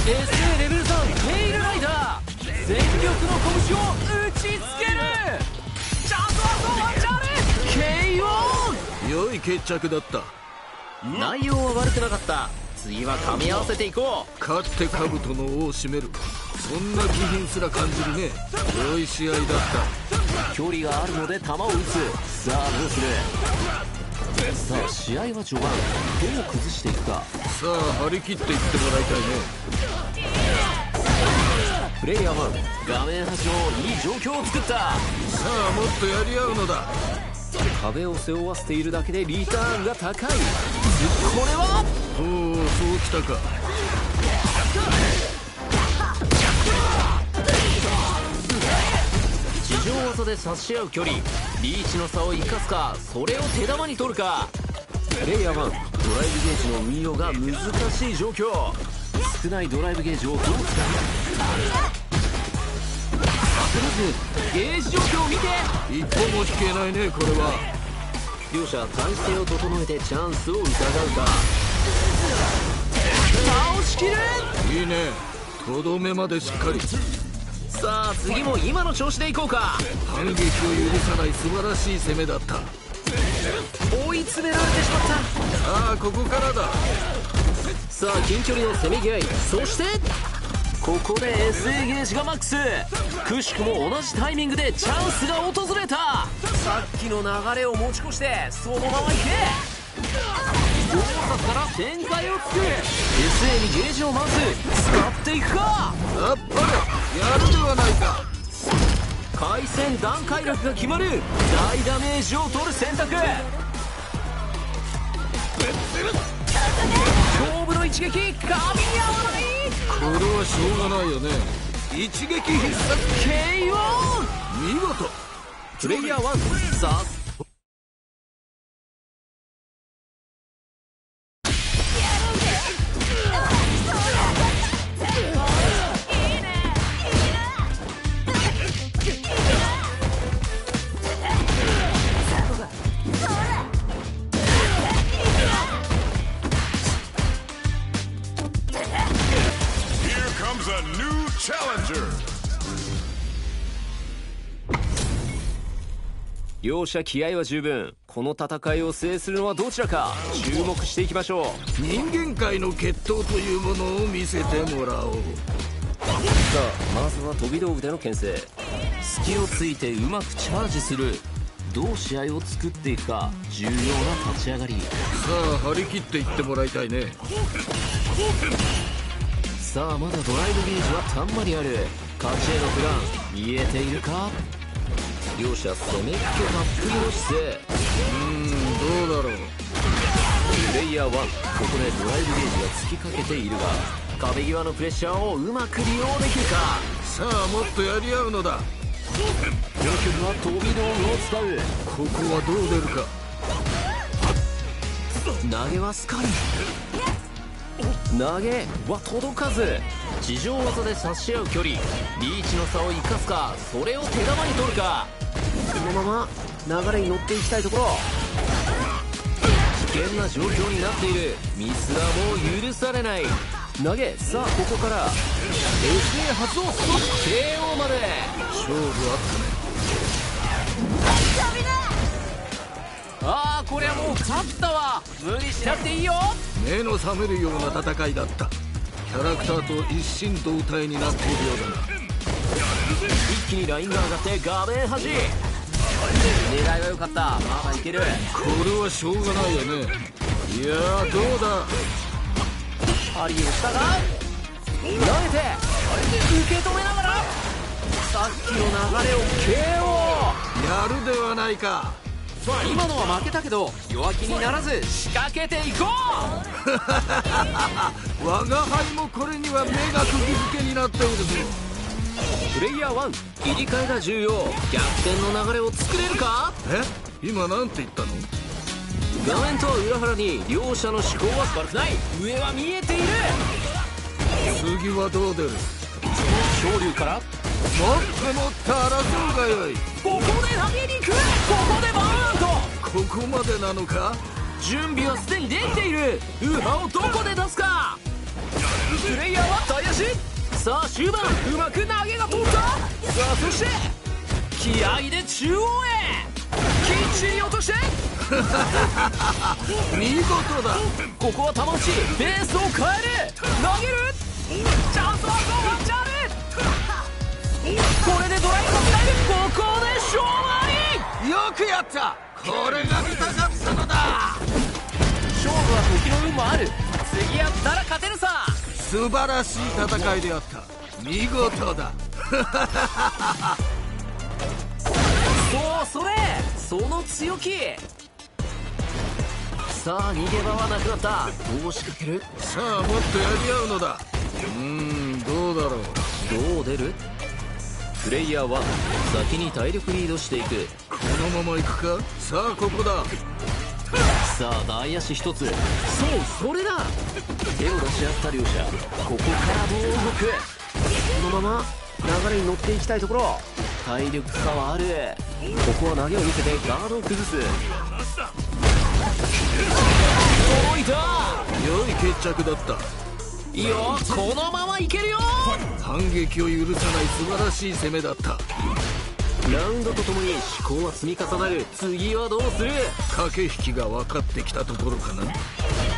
SA レベル3テイルライダー。全力の拳を打ちつける。ちゃんとあとワンチャ KO な良い決着だった。内容は悪くなかった次は噛み合わせていこう。勝って兜の尾を締める。そんな気品すら感じるね。良い試合だった。距離があるので球を打つ。さあどうする？さあ試合は序盤。どう崩していくか。さあ張り切っていってもらいたいね。プレイヤー1画面端をいい状況を作った。さあもっとやり合うのだ壁を背負わせているだけでリターンが高いこれは？おおそうきたか。地上技で差し合う距離。リーチの差を生かすかそれを手玉に取るか。プレイヤー1ドライブゲージの運用が難しい状況。少ないドライブゲージをどう使うか。焦らずゲージ状況を見て一歩も引けないねこれは。両者体勢を整えてチャンスを伺うか倒しきるいいね。とどめまでしっかり。さあ次も今の調子でいこうか。反撃を許さない素晴らしい攻めだった。追い詰められてしまった。さあここからだ。さあ近距離のせめぎ合い。そしてここで SA ゲージがマックス。くしくも同じタイミングでチャンスが訪れた。さっきの流れを持ち越してそのままいけ。動作から展開を作る。SA にゲージをまず使っていくか。あっぱれやるではないか。回戦段階力が決まる。大ダメージを取る選択。勝負の一撃。神に合わない。これはしょうがないよね。一撃必殺 KO 見事。プレイヤー1さあ両者気合は十分。この戦いを制するのはどちらか。注目していきましょう。人間界の決闘というものを見せてもらおう。さあまずは飛び道具での牽制。隙をついてうまくチャージする。どう試合を作っていくか重要な立ち上がり。さあ張り切っていってもらいたいねさあまだドライブゲージはたんまりある。勝ちへのプラン見えているか？両者攻めっ気たっぷりの姿勢。うーんどうだろう。プレイヤー1ここでドライブゲージがつきかけているが壁際のプレッシャーをうまく利用できるか？さあもっとやり合うのだ。この曲は飛び道具を使う。ここはどう出るか。投げはスカリ投げは届かず地上技で差し合う距離リーチの差を生かすかそれを手玉に取るか。このまま流れに乗っていきたいところ。危険な状況になっている。ミスはもう許されない。投げさあここから SA 発動 KO まで。勝負あああこりゃもう勝ったわ。無理しなくていいよ。目の覚めるような戦いだった。キャラクターと一心同体になっているようだな。一気にラインが上がって画面端狙いは良かった。まだいける。これはしょうがないよね。いやーどうだ？針をしたが。投げて。受け止めながら。さっきの流れを KO やるではないか今のは負けたけど弱気にならず仕掛けていこう。我が輩もこれには目が釘付けになっているぞプレイヤー1切り替えが重要。逆転の流れを作れるか？え？今なんて言ったの？画面とは裏腹に両者の思考は悪くない。上は見えている。次はどう出る？昇竜から。もっともっと争うがよい。ここで投げに行くここでバーンアウトここまでなのか準備はすでにできている。ウーハをどこで出すか。プレイヤーは大足さあ終盤。うまく投げが通った。さあそして気合で中央へ。きっちり落として。見事だ。ここは球打ちベースを変える。投げる。チャンスはワンチャンこれでドライブが使えるここで勝負よくやったこれが見たかったのだ勝負は時の運もある。次やったら勝てるさ。素晴らしい戦いであった。見事だ。そうそれその強気。さあ逃げ場はなくなった。どう仕掛ける？さあもっとやり合うのだ。うーんどうだろう。どう出る？プレイヤー1先に体力リードしていく。このまま行くか？さあここだ。ささあ大足一つ。そうそれだ。手を出し合った両者ここからどう動くこのまま流れに乗っていきたいところ。体力差はある。ここは投げを見せてガードを崩す。届いた。良い決着だったいいよこのままいけるよ。反撃を許さない素晴らしい攻めだった。ラウンドとともに思考は積み重なる。次はどうする？駆け引きが分かってきたところかな。いや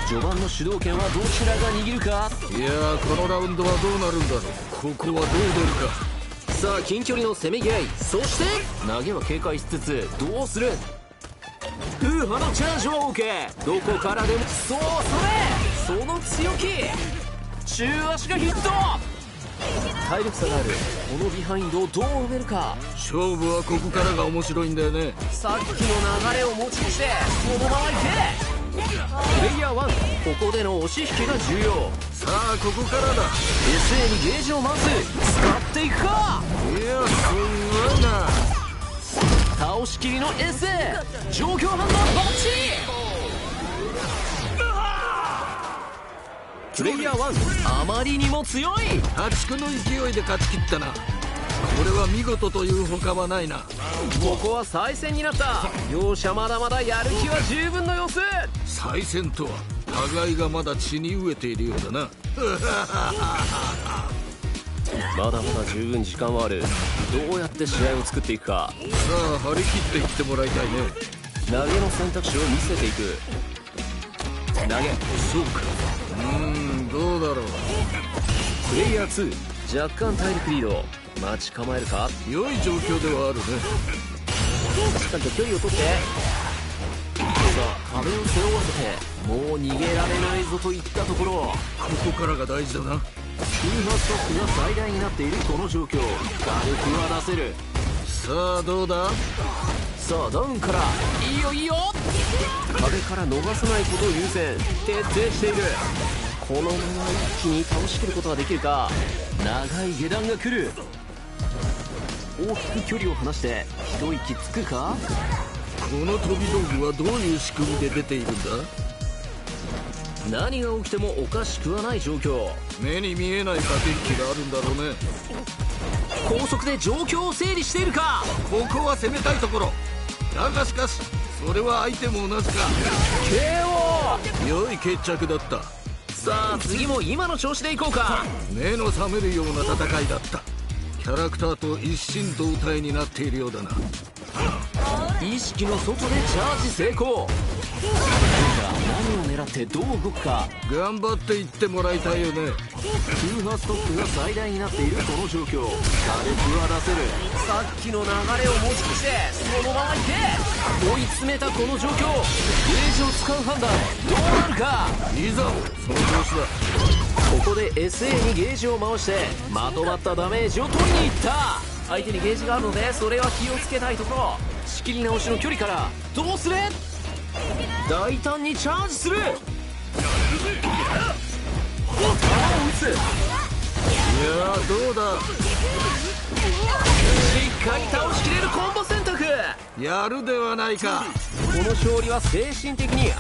序盤の主導権はどちらが握るか？ーこのラウンドはどうなるんだろう。ここはどう出るか。さあ近距離の攻め合い。そして？投げは警戒しつつどうする？ウーハのチャージを受けどこからでもそうそれその強気中足がヒット。体力差があるこのビハインドをどう埋めるか。勝負はここからが面白いんだよね。さっきの流れを持ち越してそのままいけ。プレイヤー1ここでの押し引きが重要。さあここからだ。SA にゲージを回す使っていくか。いやすごいな。倒しきりの SA 状況判断バッチリプレイヤー1あまりにも強い。破竹の勢いで勝ち切ったな。これは見事というほかはないな。ここは再戦になった。両者まだまだやる気は十分の様子。再戦とは互いがまだ血に飢えているようだな。まだまだ十分時間はある。どうやって試合を作っていくか。さあ張り切っていってもらいたいね。投げの選択肢を見せていく。投げ。そうかうーんどうだろう。プレイヤー2若干体力リード。待ち構えるか？良い状況ではあるね。しっかりと距離を取って。さあ壁を背負わせてもう逃げられないぞといったところ。ここからが大事だな。急波ストックが最大になっているこの状況。火力は出せる。さあどうだ？さあダウンからいいよいいよ壁から逃さないことを優先徹底している。このまま一気に倒しきることができるか？長い下段が来る。大きく距離を離して一息つくか？この飛び道具はどういう仕組みで出ているんだ？何が起きてもおかしくはない状況。目に見えない駆け引きがあるんだろうね。高速で状況を整理しているか？ここは攻めたいところだがしかしそれは相手も同じか。KO 良い決着だった。さあ次も今の調子でいこうか。目の覚めるような戦いだったキャラクターと一心同体になっているようだな。意識の外でチャージ成功。何を狙ってどう動くか。頑張っていってもらいたいよね。急波ストックが最大になっているこの状況。火力は出せる。さっきの流れを持ち越してそのままいけ。追い詰めたこの状況。ゲージを使う判断。どうなるか。いざその調子だ。ここで SA にゲージを回してまとまったダメージを取りに行った。相手にゲージがあるのでそれは気をつけたいところ。仕切り直しの距離からどうする？大胆にチャージする。球を打ついやーどうだ。しっかり倒しきれるコンボ選択。やるではないか。この勝利は精神的に